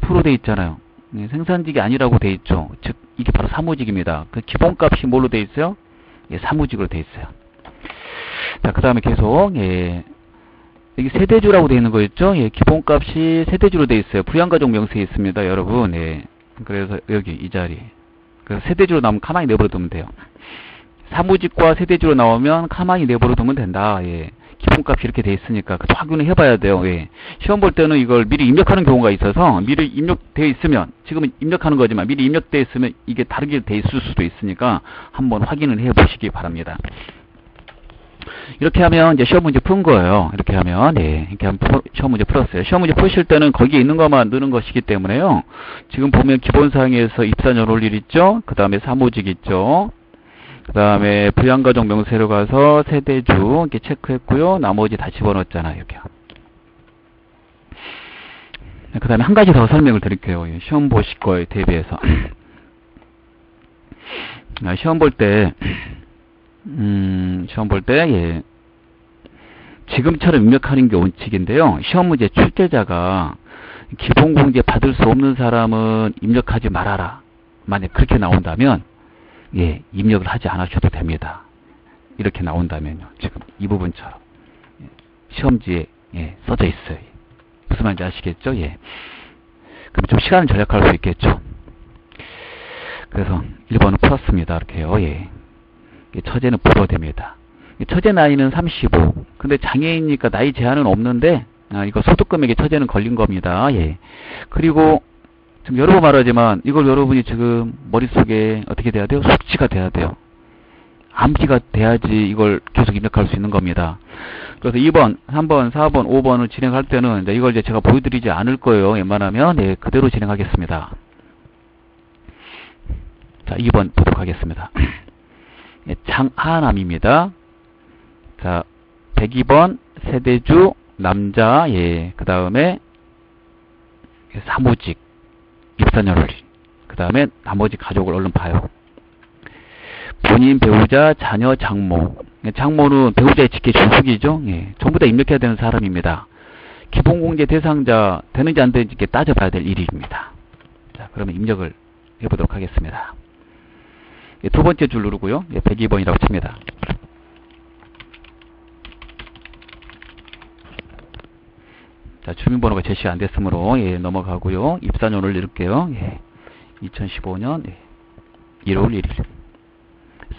Speaker 1: 프로 돼 있잖아요. 네, 생산직이 아니라고 돼 있죠. 즉 이게 바로 사무직입니다. 그 기본값이 뭘로 돼 있어요? 예, 사무직으로 돼 있어요. 자, 그 다음에 계속 예, 여기 세대주라고 돼 있는 거 있죠? 예, 기본값이 세대주로 돼 있어요. 부양가족 명세에 있습니다, 여러분. 예. 그래서 여기 이 자리. 그래서 세대주로 나오면 가만히 내버려 두면 돼요. 사무직과 세대주로 나오면 가만히 내버려 두면 된다. 예. 기본값이 이렇게 돼 있으니까 그 확인을 해봐야 돼요. 예. 시험 볼 때는 이걸 미리 입력하는 경우가 있어서 미리 입력되어 있으면 지금은 입력하는 거지만 미리 입력되어 있으면 이게 다르게 돼 있을 수도 있으니까 한번 확인을 해보시기 바랍니다. 이렇게 하면 이제 시험 문제 푼 거예요. 이렇게 하면 예, 이렇게 하면 시험 문제 풀었어요. 시험 문제 푸실 때는 거기에 있는 것만 넣는 것이기 때문에요. 지금 보면 기본사항에서 입사년 올일 있죠. 그 다음에 사무직 있죠. 그 다음에 부양가족 명세로 가서 세대주 이렇게 체크했고요. 나머지 다 집어넣었잖아요. 이렇게. 그 다음에 한 가지 더 설명을 드릴게요. 시험 보실 거에 대비해서. <clears throat> 아, 시험 볼 때, 음, 시험 볼 때, 예. 지금처럼 입력하는 게 원칙인데요. 시험 문제 출제자가 기본 공제 받을 수 없는 사람은 입력하지 말아라. 만약 그렇게 나온다면, 예, 입력을 하지 않으셔도 됩니다. 이렇게 나온다면요. 지금 이 부분처럼. 예, 시험지에, 예, 써져 있어요. 무슨 말인지 아시겠죠? 예. 그럼 좀 시간을 절약할 수 있겠죠? 그래서 1번은 풀었습니다. 이렇게요. 예. 처제는 불어됩니다. 처제 나이는 35. 근데 장애인이니까 나이 제한은 없는데, 아, 이거 소득금액에 처제는 걸린 겁니다. 예. 그리고 지금 여러 번 말하지만 이걸 여러분이 지금 머릿속에 어떻게 돼야 돼요? 숙지가 돼야 돼요. 암기가 돼야지 이걸 계속 입력할 수 있는 겁니다. 그래서 2번, 3번, 4번, 5번을 진행할 때는 이제 이걸 이제 제가 보여드리지 않을 거예요. 웬만하면 네, 그대로 진행하겠습니다. 자, 2번 보도록 하겠습니다. 네, 장하남입니다. 자, 102번 세대주 남자 예, 그 다음에 사무직 입사년을 그 다음에 나머지 가족을 얼른 봐요. 본인 배우자, 자녀, 장모. 장모는 배우자의 직계 중숙이죠. 예, 전부 다 입력해야 되는 사람입니다. 기본공제 대상자 되는지 안 되는지 따져봐야 될 일입니다. 자, 그러면 입력을 해보도록 하겠습니다. 예, 두 번째 줄 누르고요. 예, 102번이라고 칩니다. 자, 주민번호가 제시가 안 됐으므로 예, 넘어가고요. 입사년을 읽을게요. 예, 2015년 예, 1월 1일.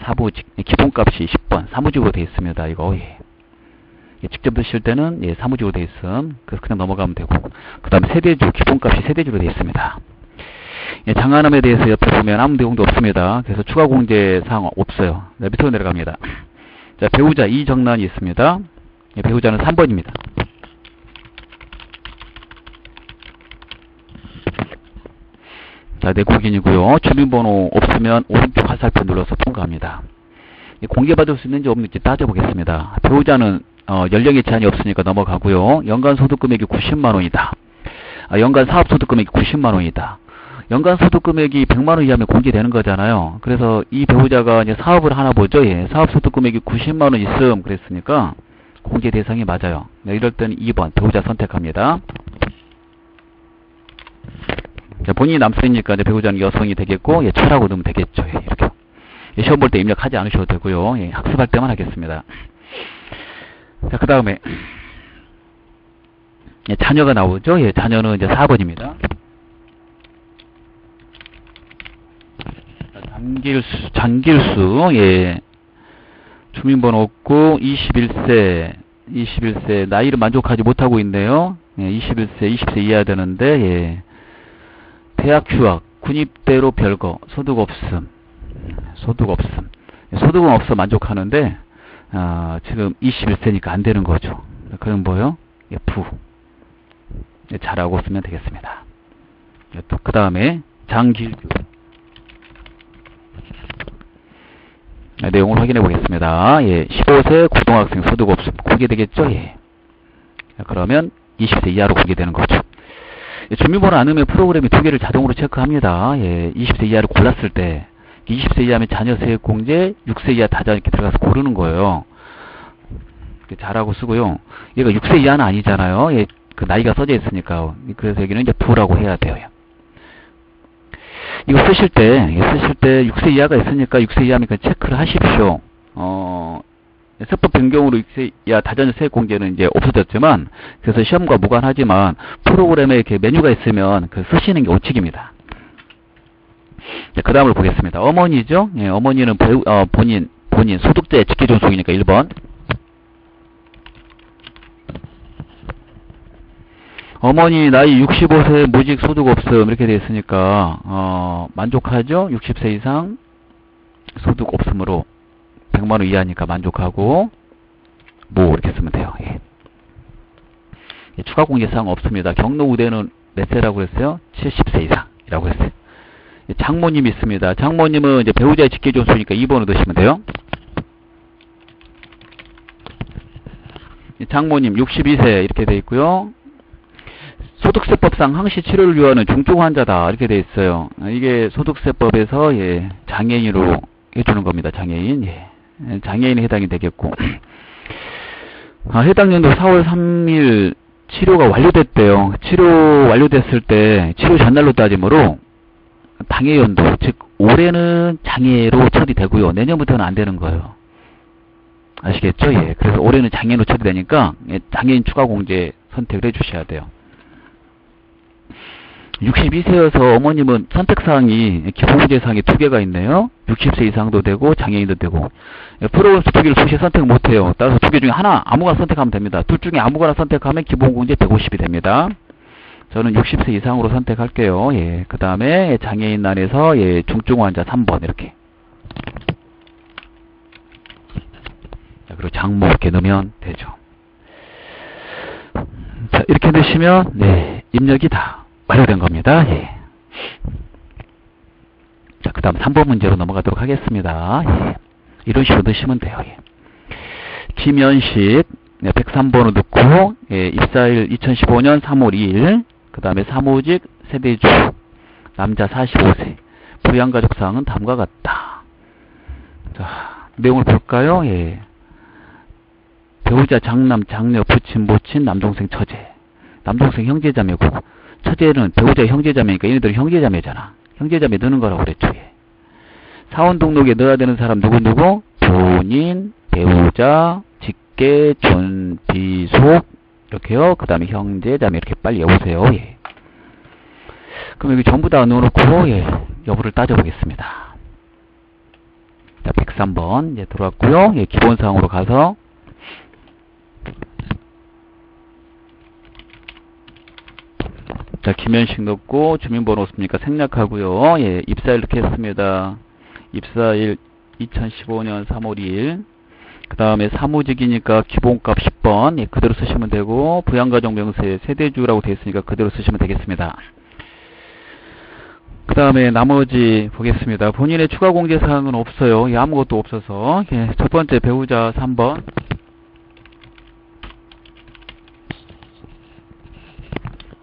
Speaker 1: 사무직 예, 기본값이 10번 사무직으로 되어 있습니다. 이거 예. 예, 직접 드실 때는 예, 사무직으로 되어 있음. 그래서 그냥 넘어가면 되고 그 다음에 세대주 기본값이 세대주로 되어 있습니다. 예, 장안함에 대해서 옆에 보면 아무 내용도 없습니다. 그래서 추가 공제 사항 없어요. 네, 밑으로 내려갑니다. 자, 배우자 이정란이 있습니다. 예, 배우자는 3번입니다. 자, 내 국인이고요. 주민번호 없으면 오른쪽 화살표 눌러서 통과합니다. 이 공개받을 수 있는지 없는지 따져보겠습니다. 배우자는 어, 연령에 제한이 없으니까 넘어가고요. 연간 소득 금액이 90만 원이다. 아, 연간 사업 소득 금액이 90만 원이다. 연간 소득 금액이 100만 원 이하면 공개되는 거잖아요. 그래서 이 배우자가 이제 사업을 하나 보죠. 예. 사업 소득 금액이 90만 원 있음 그랬으니까 공개 대상이 맞아요. 네, 이럴 때는 2번 배우자 선택합니다. 자, 본인이 남성이니까 이제 배우자는 여성이 되겠고, 예, 차라고 넣으면 되겠죠. 예, 이렇게. 예, 시험 볼 때 입력하지 않으셔도 되고요. 예, 학습할 때만 하겠습니다. 자, 그 다음에, 예, 자녀가 나오죠. 예, 자녀는 이제 4번입니다. 장길수, 장길수, 예. 주민번호 없고, 21세, 21세, 나이를 만족하지 못하고 있네요. 예, 21세, 20세 이해야 되는데, 예. 대학 휴학, 군입대로 별거, 소득 없음, 소득 없음. 소득은 없어 만족하는데, 아, 지금 21세니까 안 되는 거죠. 그럼 뭐요? F. 잘하고 쓰면 되겠습니다. 또, 그 다음에, 장길규. 내용을 확인해 보겠습니다. 예, 15세 고등학생 소득 없음. 공개되겠죠? 예. 그러면 20세 이하로 공개되는 거죠. 예, 주민번호 안 넣으면 프로그램이 두 개를 자동으로 체크합니다. 예, 20세 이하를 골랐을 때 20세 이하면 자녀 세액 공제, 6세 이하 다자 이렇게 들어가서 고르는 거예요. 잘하고 쓰고요. 얘가 6세 이하는 아니잖아요. 예, 그 나이가 써져 있으니까. 그래서 여기는 이제 부라고 해야 돼요. 이거 쓰실 때, 쓰실 때 6세 이하가 있으니까 6세 이하니까 체크를 하십시오. 어, 세법 변경으로 6세 이하 다자녀 세액 공제는 이제 없어졌지만, 그래서 시험과 무관하지만, 프로그램에 이렇게 메뉴가 있으면 그 쓰시는 게 오칙입니다. 그 다음을 보겠습니다. 어머니죠? 예, 어머니는 배우, 어, 본인, 본인, 소득세 직계존속이니까 1번. 어머니 나이 65세 무직 소득 없음 이렇게 되어 있으니까 어, 만족하죠? 60세 이상 소득 없음으로 100만 원 이하니까 만족하고 뭐 이렇게 쓰면 돼요. 예. 예, 추가 공제사항 없습니다. 경로 우대는 몇 세라고 했어요? 70세 이상이라고 했어요. 예, 장모님 있습니다. 장모님은 이제 배우자의 직계존수니까 2번을 넣으시면 돼요. 예, 장모님 62세 이렇게 돼 있고요. 소득세법상 항시 치료를 요하는 중증 환자다 이렇게 돼 있어요. 이게 소득세법에서 예, 장애인으로 해주는 겁니다. 장애인 예. 장애인에 해당이 되겠고 아, 해당 연도 4월 3일 치료가 완료됐대요. 치료 완료됐을 때 치료 전날로 따지므로 당해 연도 즉 올해는 장애로 처리되고요. 내년부터는 안 되는 거예요. 아시겠죠? 예. 그래서 올해는 장애로 처리되니까 예, 장애인 추가 공제 선택을 해 주셔야 돼요. 62세여서 어머님은 선택사항이 기본문제사항이 두 개가 있네요. 60세 이상도 되고 장애인도 되고 프로그램 두 개를 동시에 선택 못해요. 따라서 두 개 중에 하나 아무거나 선택하면 됩니다. 둘 중에 아무거나 선택하면 기본공제 150이 됩니다. 저는 60세 이상으로 선택할게요. 예. 그 다음에 장애인 난에서 예, 중증 환자 3번 이렇게 자, 그리고 장모 이렇게 넣으면 되죠. 자, 이렇게 넣으시면 네, 입력이 다 완료된 겁니다. 예. 자, 그 다음 3번 문제로 넘어가도록 하겠습니다. 예. 이런 식으로 넣으시면 돼요. 예. 네, 103번을 넣고 예, 입사일 2015년 3월 2일 그 다음에 사무직 세대주 남자 45세 부양가족 사항은 다음과 같다. 자, 내용을 볼까요? 예. 배우자 장남, 장녀, 부친, 모친, 남동생, 처제. 남동생 형제자매고 처제는 배우자 형제자매니까 얘네들은 형제자매잖아. 형제자매 넣는 거라고 그랬죠. 예. 사원 등록에 넣어야 되는 사람 누구누구? 본인, 배우자, 직계, 전, 비속 이렇게요. 그 다음에 형제자매 이렇게 빨리 여보세요. 예. 그럼 여기 전부 다 넣어놓고 예, 여부를 따져보겠습니다. 자, 103번 이제 들어왔고요. 예, 기본사항으로 가서 자, 김현식 넣고 주민번호 없습니까? 생략하고요. 예, 입사일 넣겠습니다. 입사일 2015년 3월 2일. 그 다음에 사무직이니까 기본값 10번 예, 그대로 쓰시면 되고 부양가정 명세 세대주라고 되어 있으니까 그대로 쓰시면 되겠습니다. 그 다음에 나머지 보겠습니다. 본인의 추가 공제 사항은 없어요. 예, 아무것도 없어서. 예, 첫 번째 배우자 3번.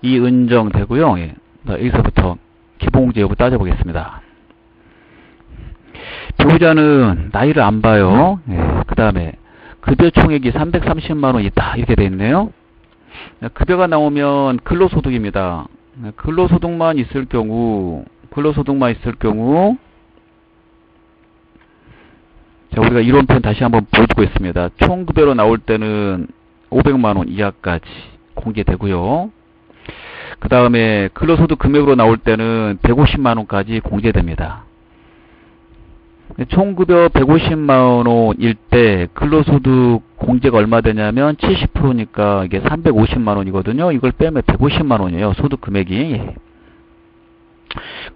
Speaker 1: 이은정 되고요. 예, 자, 여기서부터 기본공제 여부 따져보겠습니다. 배우자는 나이를 안 봐요. 예, 그 다음에 급여 총액이 330만원 있다. 이렇게 돼 있네요. 급여가 나오면 근로소득입니다. 근로소득만 있을 경우, 근로소득만 있을 경우, 자, 우리가 이론편 다시 한번 보여주고 있습니다. 총급여로 나올 때는 500만원 이하까지 공제되고요. 그 다음에 근로소득 금액으로 나올 때는 150만원까지 공제됩니다. 총급여 150만원일 때 근로소득 공제가 얼마 되냐면 70%니까 이게 350만원이거든요. 이걸 빼면 150만원이에요. 소득 금액이.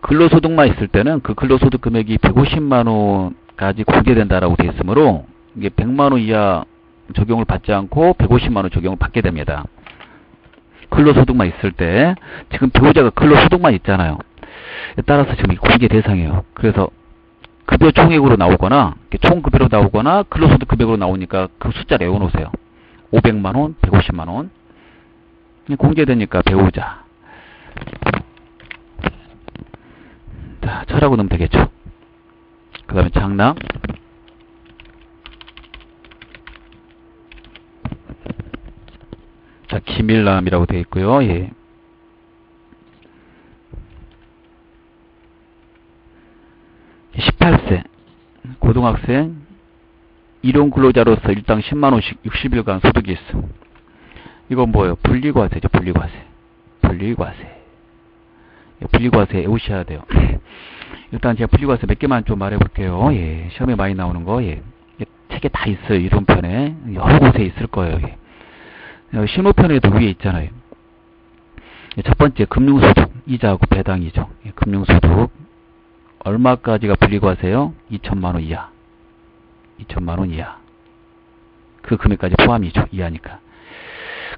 Speaker 1: 근로소득만 있을 때는 그 근로소득 금액이 150만원까지 공제된다라고 되어 있으므로 이게 100만원 이하 적용을 받지 않고 150만원 적용을 받게 됩니다. 근로소득만 있을 때 지금 배우자가 근로소득만 있잖아요. 따라서 지금 공제 대상이에요. 그래서 급여 총액으로 나오거나 총급여로 나오거나 근로소득 급여로 나오니까 그 숫자를 외워놓으세요. 500만원, 150만원 공제되니까 배우자 자, 철하고 넣으면 되겠죠. 그 다음에 장남 자, 김일남이라고 되어 있고요. 예. (18세) 고등학생 일용 근로자로서 일당 10만 원씩 60일간 소득이 있어 이건 뭐예요 분리과세죠 분리과세 분리과세 예, 분리과세 외우셔야 돼요 <laughs> 일단 제가 분리과세 몇 개만 좀 말해 볼게요 예 시험에 많이 나오는 거 예. 책에 다 있어요 이론편에 여러 곳에 있을 거예요 예. 실무편에도 위에 있잖아요. 첫 번째 금융소득 이자하고 배당이죠. 금융소득 얼마까지가 불리과세요? 2천만 원 이하. 2천만 원 이하. 그 금액까지 포함이죠. 이하니까.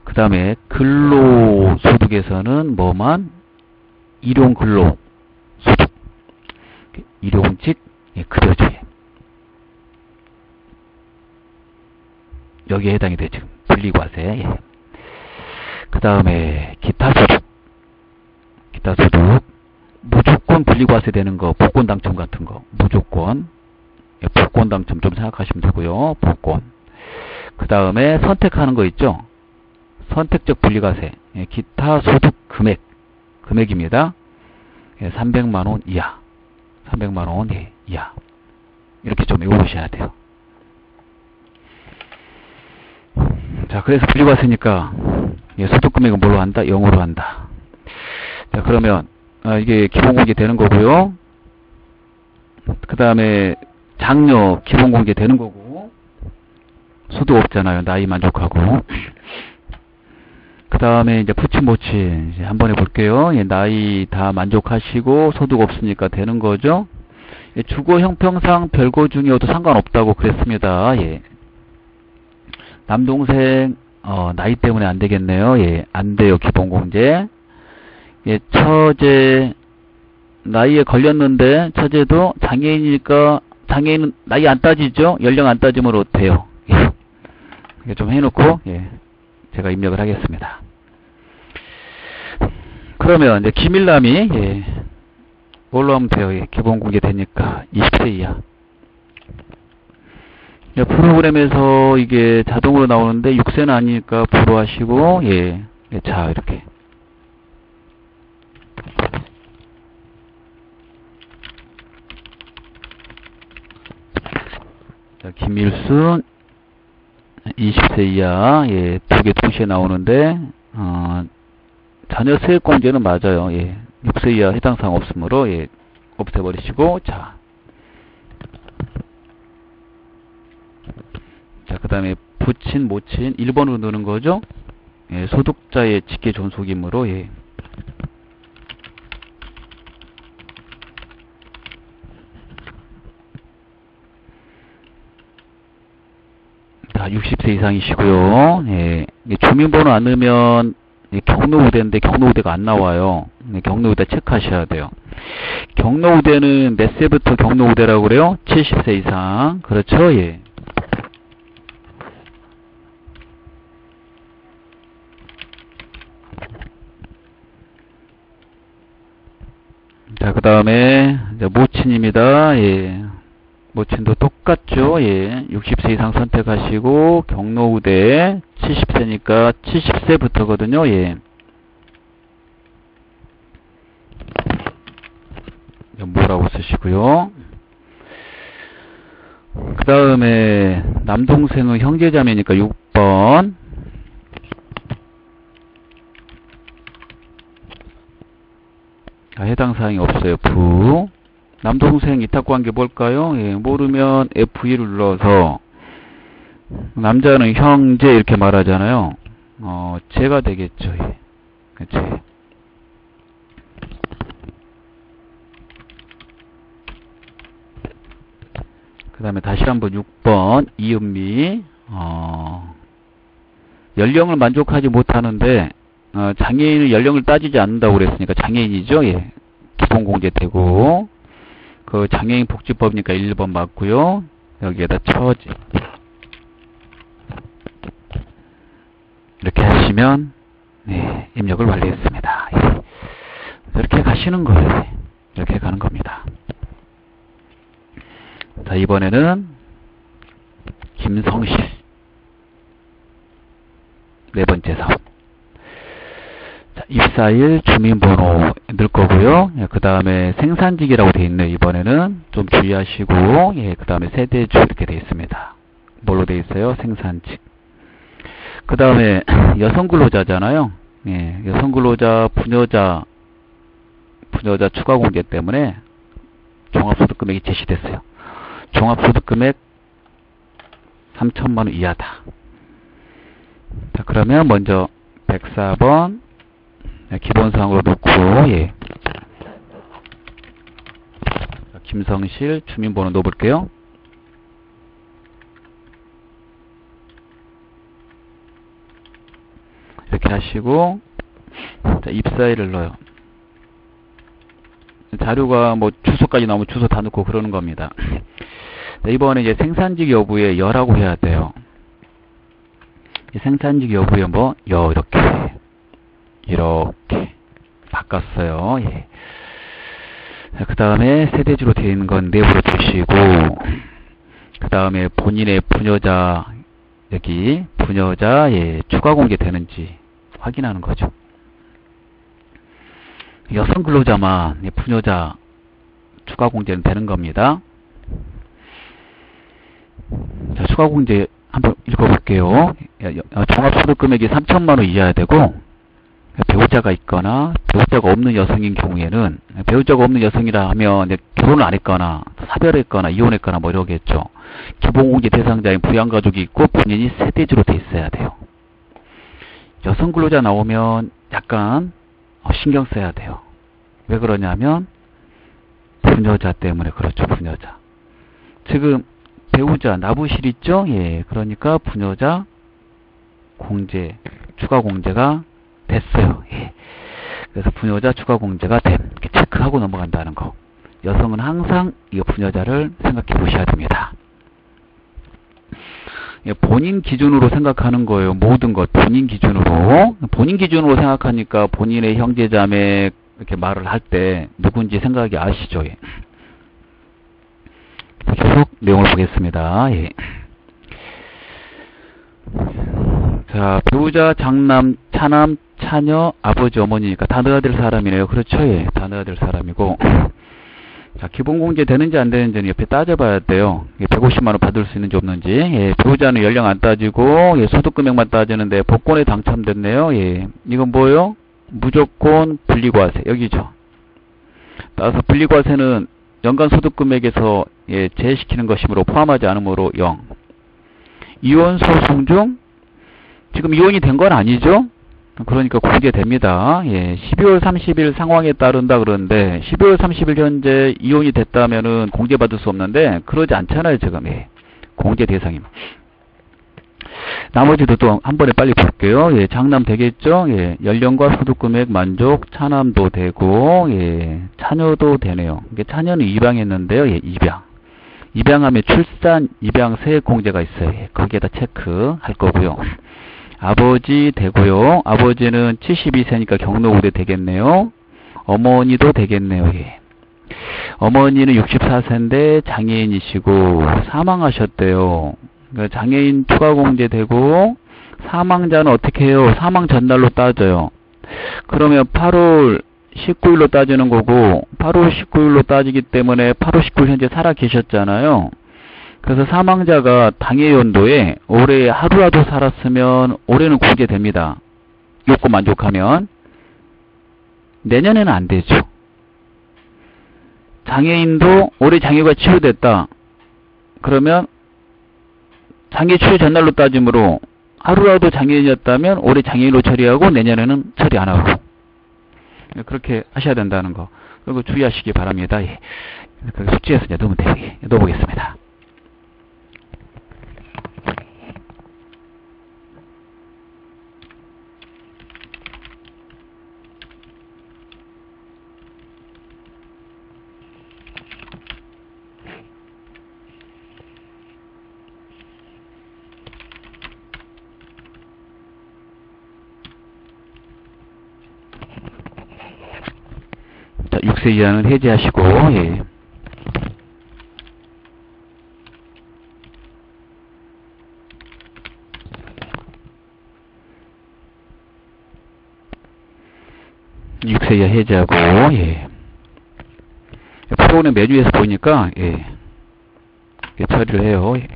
Speaker 1: 그 다음에 근로소득에서는 뭐만 일용근로 소득 일용직 예, 급여죠. 여기에 해당이 되죠. 분리과세. 예. 그 다음에 기타 소득. 기타 소득. 무조건 분리과세 되는 거, 복권 당첨 같은 거. 무조건. 예, 복권 당첨 좀 생각하시면 되고요. 복권. 그 다음에 선택하는 거 있죠. 선택적 분리과세. 예, 기타 소득 금액. 금액입니다. 예, 300만원 이하. 300만원 예, 이하. 이렇게 좀 외우셔야 돼요. 자, 그래서 분리과세니까 예, 소득금액은 뭘로 한다? 0으로 한다. 자, 그러면 아, 이게 기본공개 되는 거고요. 그 다음에 장려 기본공개 되는 거고 소득 없잖아요. 나이 만족하고 그 다음에 이제 푸치모치 이제 한번 해볼게요. 예, 나이 다 만족하시고 소득 없으니까 되는 거죠. 예, 주거 형평상 별거 중이어도 상관없다고 그랬습니다. 예. 남동생 어, 나이 때문에 안 되겠네요. 예, 안 돼요. 기본 공제. 예, 처제 나이에 걸렸는데 처제도 장애인이니까 장애인은 나이 안 따지죠. 연령 안 따지므로 돼요. 예. 좀 해놓고 예, 제가 입력을 하겠습니다. 그러면 이제 김일남이 예, 뭘로 하면 돼요? 예, 기본 공개 되니까 20세 이하. 예, 프로그램에서 이게 자동으로 나오는데 6세는 아니니까 불로 하시고 예, 예, 자 이렇게 자, 김일순 20세 이하 예, 두 개 동시에 나오는데 어, 자녀 세액공제는 맞아요. 예, 6세 이하 해당 사항 없으므로 예, 없애버리시고 자 자, 그 다음에 붙인, 모친 1번으로 넣는 거죠. 예, 소득자의 직계 존속이므로 예. 자, 60세 이상이시고요. 예, 주민번호 안 넣으면 예, 경로우대인데 경로우대가 안 나와요. 예, 경로우대 체크하셔야 돼요. 경로우대는 몇 세부터 경로우대라고 그래요? 70세 이상. 그렇죠? 예. 자, 그 다음에, 모친입니다. 예. 모친도 똑같죠. 예. 60세 이상 선택하시고, 경로 우대 70세니까 70세부터거든요. 예. 뭐라고 쓰시고요. 그 다음에 남동생은 형제자매니까 6번 아, 해당 사항이 없어요. F 남동생 이탁관계 뭘까요? 예, 모르면 F2를 눌러서 남자는 형제 이렇게 말하잖아요. 어, 제가 되겠죠. 예. 그치. 그 다음에 다시 한번 6번 이은미 어, 연령을 만족하지 못하는데 어, 장애인의 연령을 따지지 않는다고 그랬으니까 장애인이죠. 예. 기본 공제되고 그 장애인 복지법이니까 1번 맞고요. 여기에다 처지 이렇게 하시면 네, 입력을 완료했습니다. 예. 이렇게 가시는 거예요. 이렇게 가는 겁니다. 자, 이번에는 김성실. 네 번째 사업. 자, 입사일, 주민번호 넣을 거고요. 예, 그 다음에 생산직이라고 돼 있네요. 이번에는 좀 주의하시고, 예, 그 다음에 세대주 이렇게 돼 있습니다. 뭘로 돼 있어요? 생산직. 그 다음에 <clears throat> 여성 근로자잖아요. 예, 여성 근로자, 부녀자, 부녀자 추가 공제 때문에 종합소득 금액이 제시됐어요. 종합소득 금액 3천만 원 이하다. 자, 그러면 먼저 104번 기본사항으로 놓고 예. 김성실 주민번호 넣어볼게요. 이렇게 하시고 자, 입사일을 넣어요. 자료가 뭐 주소까지 나오면 주소 다 넣고 그러는 겁니다. 이번에 이제 생산직 여부에 여라고 해야 돼요. 생산직 여부에 뭐, 여, 이렇게, 이렇게, 바꿨어요. 예. 그 다음에 세대주로 되어 있는 건 내부로 두시고, 그 다음에 본인의 부녀자, 여기, 부녀자, 예, 추가 공개되는지 확인하는 거죠. 여성 근로자만 예, 부녀자 추가 공제는 되는 겁니다. 자, 추가 공제 한번 읽어볼게요. 어, 종합소득 금액이 3천만 원 이하야 되고 배우자가 있거나 배우자가 없는 여성인 경우에는 배우자가 없는 여성이라 하면 결혼을 안 했거나 사별했거나 이혼했거나 뭐 이러겠죠. 기본공제 대상자인 부양가족이 있고 본인이 세대주로 돼 있어야 돼요. 여성 근로자 나오면 약간 어, 신경 써야 돼요. 왜 그러냐면 부녀자 때문에 그렇죠. 부녀자. 지금 배우자 나부실 있죠? 예. 그러니까 부녀자 공제 추가 공제가 됐어요. 예. 그래서 부녀자 추가 공제가 됨. 이렇게 체크하고 넘어간다는 거. 여성은 항상 이 부녀자를 생각해 보셔야 됩니다. 예, 본인 기준으로 생각하는 거예요. 모든 것 본인 기준으로. 본인 기준으로 생각하니까 본인의 형제자매 이렇게 말을 할 때 누군지 생각이 아시죠? 예. 계속 내용을 보겠습니다. 예. 자, 배우자, 장남, 차남, 차녀, 아버지, 어머니니까 다 넣어야 될 사람이네요. 그렇죠? 예. 다 넣어야 될 사람이고. <clears throat> 자, 기본 공제 되는지 안 되는지는 옆에 따져봐야 돼요. 150만원 받을 수 있는지 없는지. 예, 배우자는 연령 안 따지고, 예, 소득 금액만 따지는데, 복권에 당첨됐네요. 예. 이건 뭐예요? 무조건 분리과세. 여기죠. 따라서 분리과세는 연간 소득 금액에서 예, 제시키는 것이므로 포함하지 않으므로 0. 이혼 소송 중 지금 이혼이 된 건 아니죠? 그러니까 공개됩니다. 예, 12월 30일 상황에 따른다 그러는데 12월 30일 현재 이혼이 됐다면은 공제받을 수 없는데 그러지 않잖아요, 지금. 예. 공제 대상입니다. 나머지도 또 한 번에 빨리 볼게요. 예, 장남 되겠죠? 예, 연령과 소득 금액 만족, 차남도 되고, 예, 차녀도 되네요. 이게 차녀는 입양했는데요. 예, 입양. 입양하면 출산, 입양 세액 공제가 있어요. 예, 거기에다 체크할 거고요. 아버지 되고요. 아버지는 72세니까 경로우대 되겠네요. 어머니도 되겠네요. 예. 어머니는 64세인데 장애인이시고 사망하셨대요. 그러니까 장애인 추가 공제 되고 사망자는 어떻게 해요? 사망 전날로 따져요. 그러면 8월 19일로 따지는 거고 8월 19일로 따지기 때문에 8월 19일 현재 살아 계셨잖아요. 그래서 사망자가 당해 연도에 올해 하루라도 살았으면 올해는 구제됩니다. 요건 만족하면 내년에는 안 되죠. 장애인도 올해 장애가 치유됐다. 그러면 장애 치유 전날로 따지므로 하루라도 장애인이었다면 올해 장애인으로 처리하고 내년에는 처리 안 하고 그렇게 하셔야 된다는 거. 그리고 주의하시기 바랍니다. 예. 그 숙지에서 이제 넣으면 돼요. 예. 넣어보겠습니다. 자, 6세 이하는 해제하시고, 예. 육세 이하 해제하고, 예. 프로그램 메뉴에서 보니까, 예. 예, 처리를 해요. 예.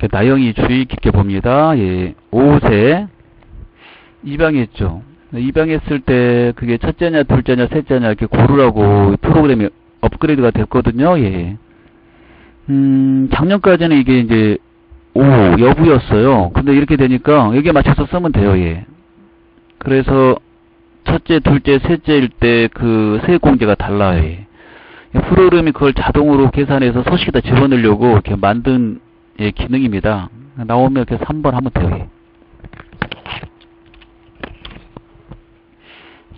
Speaker 1: 그 나영이 주의 깊게 봅니다. 예, 5세 입양했죠. 입양했을 때 그게 첫째냐, 둘째냐, 셋째냐 이렇게 고르라고 프로그램이 업그레이드가 됐거든요. 예. 음, 작년까지는 이게 이제 오 여부였어요. 근데 이렇게 되니까 여기에 맞춰서 쓰면 돼요. 예. 그래서 첫째, 둘째, 셋째일 때 그 세액 공제가 달라요. 예. 프로그램이 그걸 자동으로 계산해서 소식에다 집어넣으려고 이렇게 만든 예, 기능입니다. 나오면 이렇게 3번 하면 돼요. 예.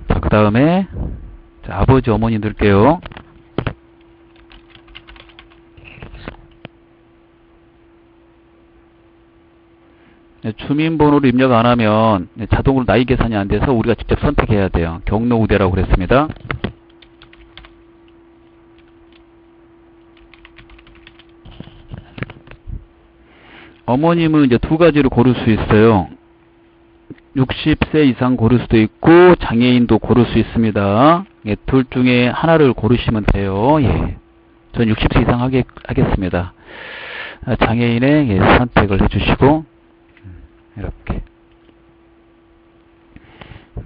Speaker 1: 자, 그 다음에, 아버지, 어머니 넣을게요. 네, 주민번호를 입력 안 하면 네, 자동으로 나이 계산이 안 돼서 우리가 직접 선택해야 돼요. 경로 우대라고 그랬습니다. 어머님은 이제 두 가지로 고를 수 있어요. 60세 이상 고를 수도 있고 장애인도 고를 수 있습니다. 예, 둘 중에 하나를 고르시면 돼요. 예. 전 60세 이상 하겠, 하겠습니다. 아, 장애인의 예, 선택을 해주시고 이렇게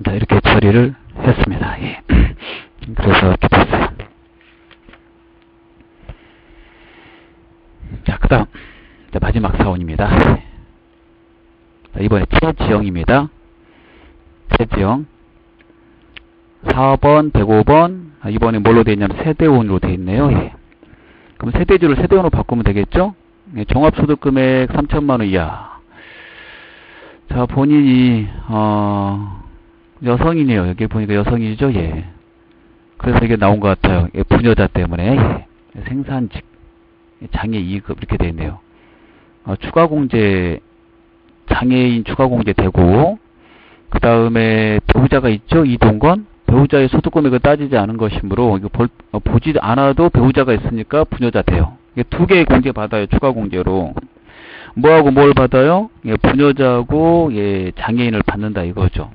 Speaker 1: 자 이렇게 처리를 했습니다. 예. <clears throat> 그래서 이렇게 됐어요. 자, 그 다음 자, 마지막 사원입니다. 자, 이번에 최지영입니다. 최지영 4번, 105번 아, 이번에 뭘로 되어 있냐면 세대원으로 되어 있네요. 예. 그럼 세대주를 세대원으로 바꾸면 되겠죠? 예, 종합소득금액 3천만원 이하 자 본인이 어, 여성이네요. 여기 보니까 여성이죠. 예. 그래서 이게 나온 것 같아요. 예, 부녀자 때문에 예. 생산직 장애 2급 이렇게 되어 있네요. 어, 추가 공제 장애인 추가 공제 되고 그 다음에 배우자가 있죠 이동건 배우자의 소득 금액을 따지지 않은 것이므로 이거 볼, 어, 보지 않아도 배우자가 있으니까 부녀자 돼요. 두 개의 공제 받아요 추가 공제로 뭐하고 뭘 받아요? 예, 부녀자하고 예, 장애인을 받는다 이거죠.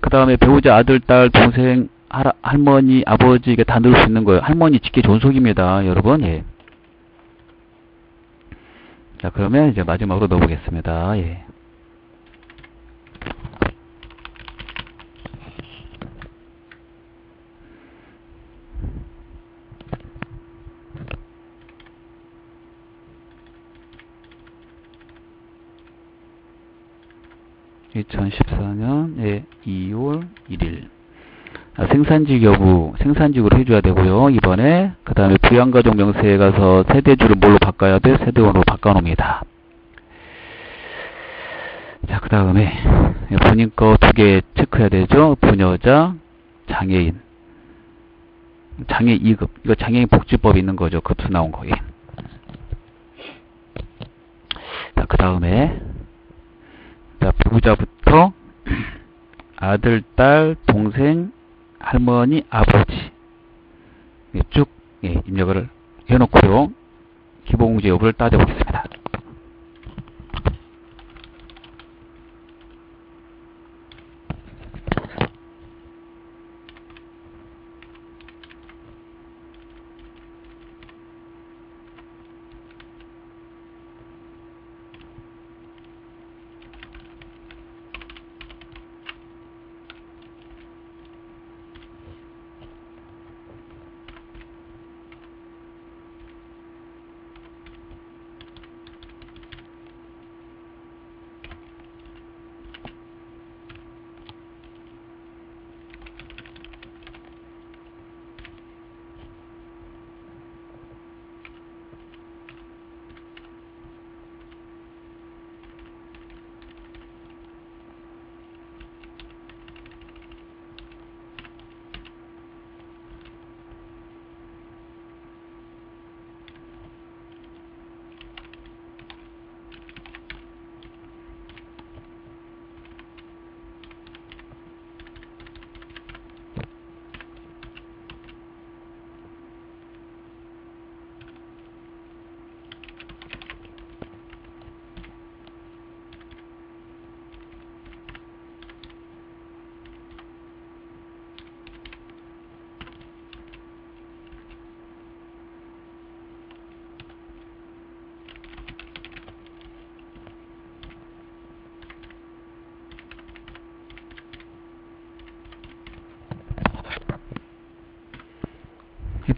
Speaker 1: 그 다음에 배우자 아들, 딸, 동생, 할, 할머니, 아버지 이게 다 넣을 수 있는 거예요. 할머니 직계 존속입니다, 여러분. 예. 자, 그러면 이제 마지막으로 넣어보겠습니다. 예. 2014년 예, 2월 1일 아, 생산직 여부 생산직으로 해줘야 되고요. 이번에 그 다음에 부양가족 명세에 가서 세대주를 뭘로 바꿔야 돼? 세대원으로 바꿔놓습니다. 자, 그 다음에 본인 거 두 개 체크해야 되죠. 부녀자, 장애인. 장애 2급. 이거 장애인 복지법 있는 거죠. 급수 나온 거에. 자, 그 다음에 자, 배우자부터 <clears throat> 아들, 딸, 동생, 할머니, 아버지 예, 쭉 예, 입력을 해놓고요. 기본공제 여부를 따져보겠습니다.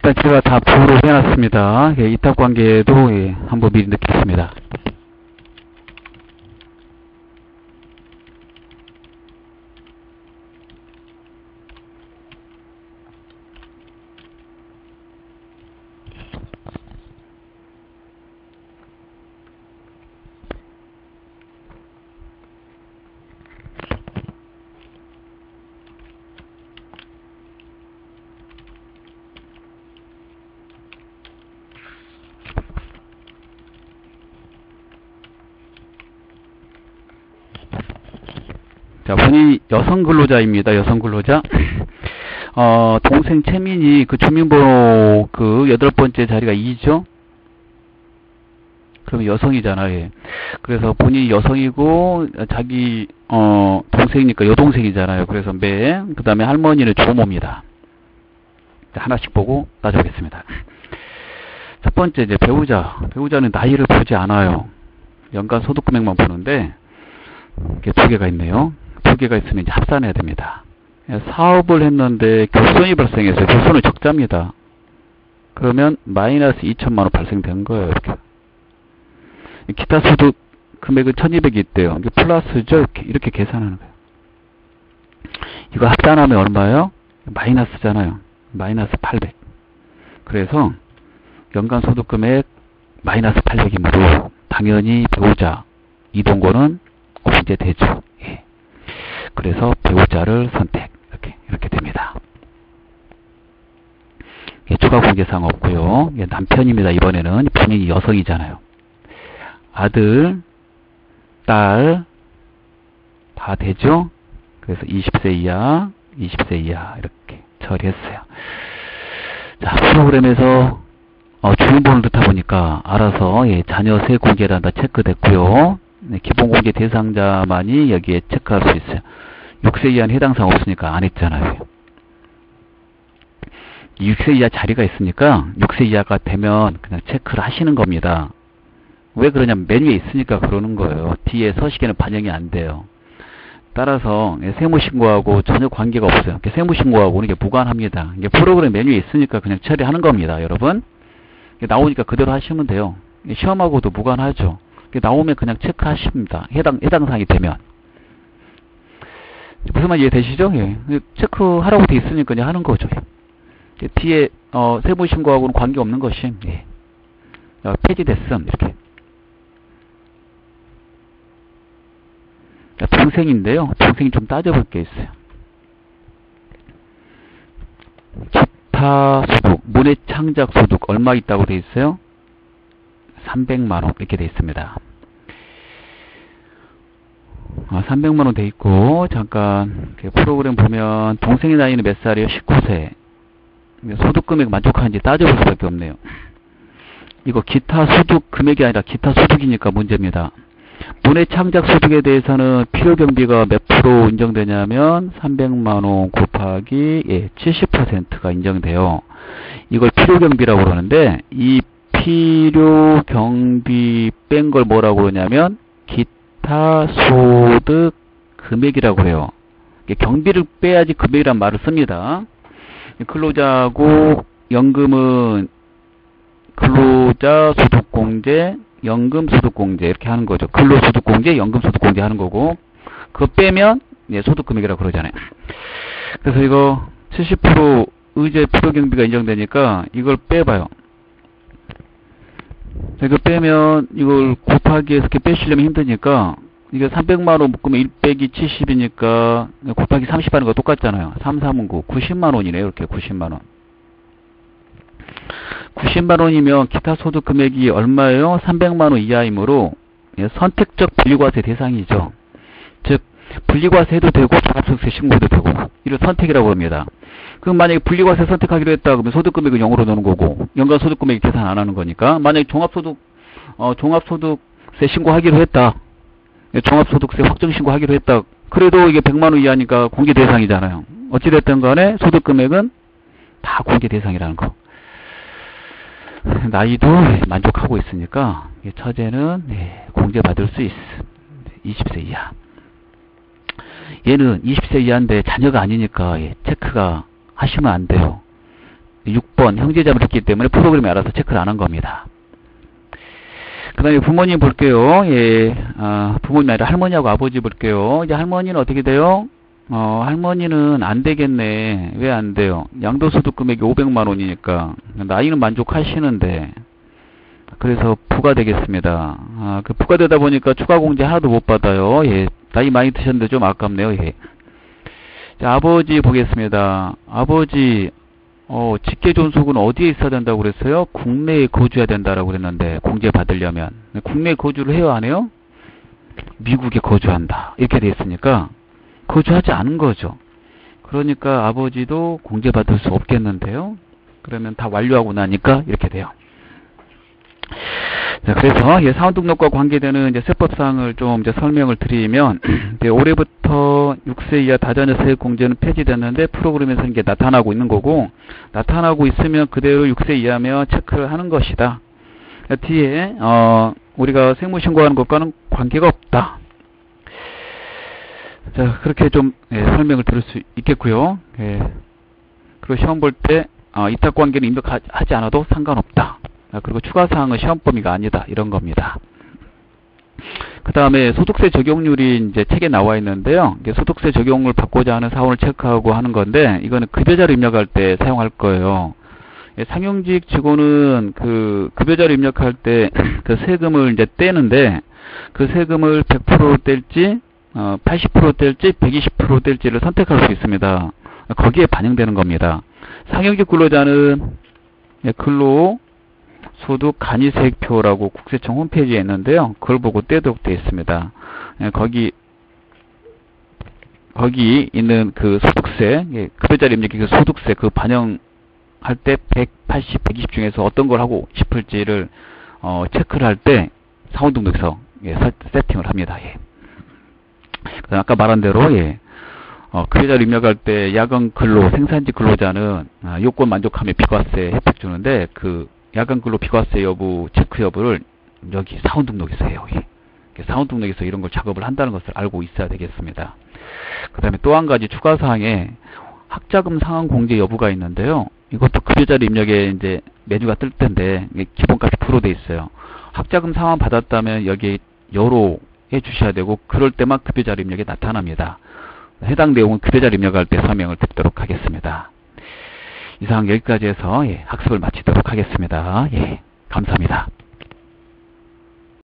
Speaker 1: 일단 제가 다 부로 해놨습니다. 예, 이탑 관계도 예, 한번 미리 넣겠습니다. 자, 본인 여성 근로자입니다. 여성 근로자. <coughs> 어, 동생 채민이 그 주민번호 그 여덟 번째 자리가 2죠? 그러면 여성이잖아요. 예. 그래서 본인이 여성이고 자기 어 동생이니까 여동생이잖아요. 그래서 매, 그 다음에 할머니는 조모입니다. 하나씩 보고 따져보겠습니다. 첫 번째 이제 배우자. 배우자는 나이를 보지 않아요. 연간 소득 금액만 보는데 이게 두 개가 있네요. 두 개가 있으면 이제 합산해야 됩니다. 사업을 했는데 결손이 발생했어요. 결손은 적자입니다. 그러면 마이너스 2천만 원 발생된 거예요. 이렇게. 기타 소득 금액은 1200이 있대요. 이게 플러스죠. 이렇게, 이렇게 계산하는 거예요. 이거 합산하면 얼마예요? 마이너스잖아요. 마이너스 800. 그래서 연간 소득 금액 마이너스 800이므로 당연히 배우자 이동권은 공제되죠. 예. 그래서 배우자를 선택 이렇게 이렇게 됩니다. 예, 추가 공개사항 없고요. 예, 남편입니다. 이번에는 본인이 여성이잖아요. 아들, 딸, 다 되죠? 그래서 20세 이하, 20세 이하, 이렇게 처리했어요. 자, 프로그램에서, 어, 주민번호를 넣다 보니까, 알아서, 예, 자녀 세 공개란 다 체크됐고요. 네, 기본 공개 대상자만이 여기에 체크할 수 있어요. 6세 이하는 해당 사항 없으니까 안 했잖아요. 6세 이하 자리가 있으니까 6세 이하가 되면 그냥 체크를 하시는 겁니다. 왜 그러냐면 메뉴에 있으니까 그러는 거예요. 뒤에 서식에는 반영이 안 돼요. 따라서 세무신고하고 전혀 관계가 없어요. 세무신고하고는 이게 무관합니다. 이게 프로그램 메뉴에 있으니까 그냥 처리하는 겁니다. 여러분. 나오니까 그대로 하시면 돼요. 시험하고도 무관하죠. 나오면 그냥 체크하십니다. 해당, 해당 사항이 되면. 무슨 말 이해되시죠? 예. 체크하라고 돼 있으니까 이제 하는 거죠. 예. 뒤에 어, 세무 신고하고는 관계 없는 것이 예. 어, 폐지됐음 이렇게. 자, 동생인데요. 동생이 좀 따져볼 게 있어요. 기타 소득, 문의 창작 소득 얼마 있다고 돼 있어요? 300만 원 이렇게 돼 있습니다. 아, 300만 원 돼 있고 잠깐 프로그램 보면 동생이 나이는 몇 살이에요? 19세. 소득 금액 만족하는지 따져볼 수밖에 없네요. 이거 기타 소득 금액이 아니라 기타 소득이니까 문제입니다. 문의 창작 소득에 대해서는 필요 경비가 몇 프로 인정되냐면 300만 원 곱하기 예, 70%가 인정돼요. 이걸 필요 경비라고 그러는데 이 필요 경비 뺀 걸 뭐라고 그러냐면 기타 소득 금액이라고 해요. 경비를 빼야지 금액이란 말을 씁니다. 근로자고 연금은 근로자 소득공제, 연금 소득공제 이렇게 하는 거죠. 근로소득공제, 연금 소득공제 하는 거고 그거 빼면 예, 소득금액이라고 그러잖아요. 그래서 이거 70% 의제 필요경비가 인정되니까 이걸 빼봐요. 이거 빼면 이걸 곱하기 해서 이렇게 빼시려면 힘드니까 이게 300만원 묶으면 1 빼기 70이니까 곱하기 30 하는 거 똑같잖아요. 3, 3은 9, 90만원이네요. 이렇게 90만원. 90만 원이면 기타 소득 금액이 얼마예요? 300만 원 이하이므로 예, 선택적 분리과세 대상이죠. 즉 분리과세 해도 되고 종합소득세 신고도 되고 이를 선택이라고 합니다. 그럼 만약에 분리과세 선택하기로 했다 그러면 소득 금액은 0으로 넣는 거고 연간 소득 금액 계산 안 하는 거니까 만약에 종합소득 어, 종합소득세 신고하기로 했다. 예, 종합소득세 확정 신고하기로 했다. 그래도 이게 100만 원 이하니까 공개 대상이잖아요. 어찌됐든 간에 소득 금액은 다 공개 대상이라는 거. 나이도 만족하고 있으니까 처제는 네, 공제받을 수 있어. 20세 이하. 얘는 20세 이하인데 자녀가 아니니까 예, 체크가 하시면 안 돼요. 6번 형제자매를 했기 때문에 프로그램이 알아서 체크를 안 한 겁니다. 그 다음에 부모님 볼게요. 예, 아, 부모님 아니라 할머니하고 아버지 볼게요. 이제 할머니는 어떻게 돼요? 어, 할머니는 안 되겠네. 왜 안 돼요? 양도소득 금액이 500만 원이니까 나이는 만족하시는데 그래서 부과되겠습니다. 아, 그 부과되다 보니까 추가 공제 하나도 못 받아요. 예, 나이 많이 드셨는데 좀 아깝네요. 예. 자, 아버지 보겠습니다. 아버지 어, 직계 존속은 어디에 있어야 된다고 그랬어요? 국내에 거주해야 된다라고 그랬는데 공제 받으려면 국내에 거주를 안 해요? 미국에 거주한다. 이렇게 돼 있으니까 거주하지 않은 거죠. 그러니까 아버지도 공제받을 수 없겠는데요. 그러면 다 완료하고 나니까 이렇게 돼요. 자, 그래서 예, 사원 등록과 관계되는 이제 세법사항을 좀 이제 설명을 드리면 <clears throat> 이제 올해부터 6세 이하 다자녀 세액 공제는 폐지됐는데 프로그램에서 이게 나타나고 있는 거고 나타나고 있으면 그대로 6세 이하면 체크를 하는 것이다. 뒤에 어, 우리가 세무 신고하는 것과는 관계가 없다. 자, 그렇게 좀 예, 설명을 들을 수 있겠고요. 예. 그리고 시험 볼때 어, 이탁 관계는 입력하지 않아도 상관없다. 아, 그리고 추가 사항은 시험 범위가 아니다. 이런 겁니다. 그 다음에 소득세 적용률이 이제 책에 나와 있는데요. 소득세 적용을 받고자 하는 사원을 체크하고 하는 건데 이거는 급여자를 입력할 때 사용할 거예요. 예, 상용직 직원은 그 급여자를 입력할 때 <clears throat> 그 세금을 이제 떼는데 그 세금을 100% 뗄지 어, 80% 뗄지 120% 뗄지를 선택할 수 있습니다. 거기에 반영되는 겁니다. 상용직 근로자는 예, 근로 소득 간이세액표라고 국세청 홈페이지에 있는데요. 그걸 보고 떼도록 되어 있습니다. 예, 거기 거기 있는 그 소득세, 예, 급여자리 입력기 그 소득세 그 반영할 때 180, 120 중에서 어떤 걸 하고 싶을지를 어, 체크를 할 때 사원등록에서 예, 세팅을 합니다. 예. 아까 말한 대로 예. 어, 급여자를 입력할 때 야간 근로 생산직 근로자는 아, 요건 만족하면 비과세 혜택 주는데 그 야간 근로 비과세 여부 체크 여부를 여기 사원 등록에서 해요. 예. 사원 등록에서 이런 걸 작업을 한다는 것을 알고 있어야 되겠습니다. 그 다음에 또 한 가지 추가 사항에 학자금 상환 공제 여부가 있는데요. 이것도 급여자료 입력에 이제 메뉴가 뜰 텐데 기본값이 프로 돼 있어요. 학자금 상환 받았다면 여기 여로 해 주셔야 되고 그럴 때만 급여자료 입력이 나타납니다. 해당 내용은 그대자리 입력할 때 설명을 드리도록 하겠습니다. 이상 여기까지 해서 예, 학습을 마치도록 하겠습니다. 예, 감사합니다.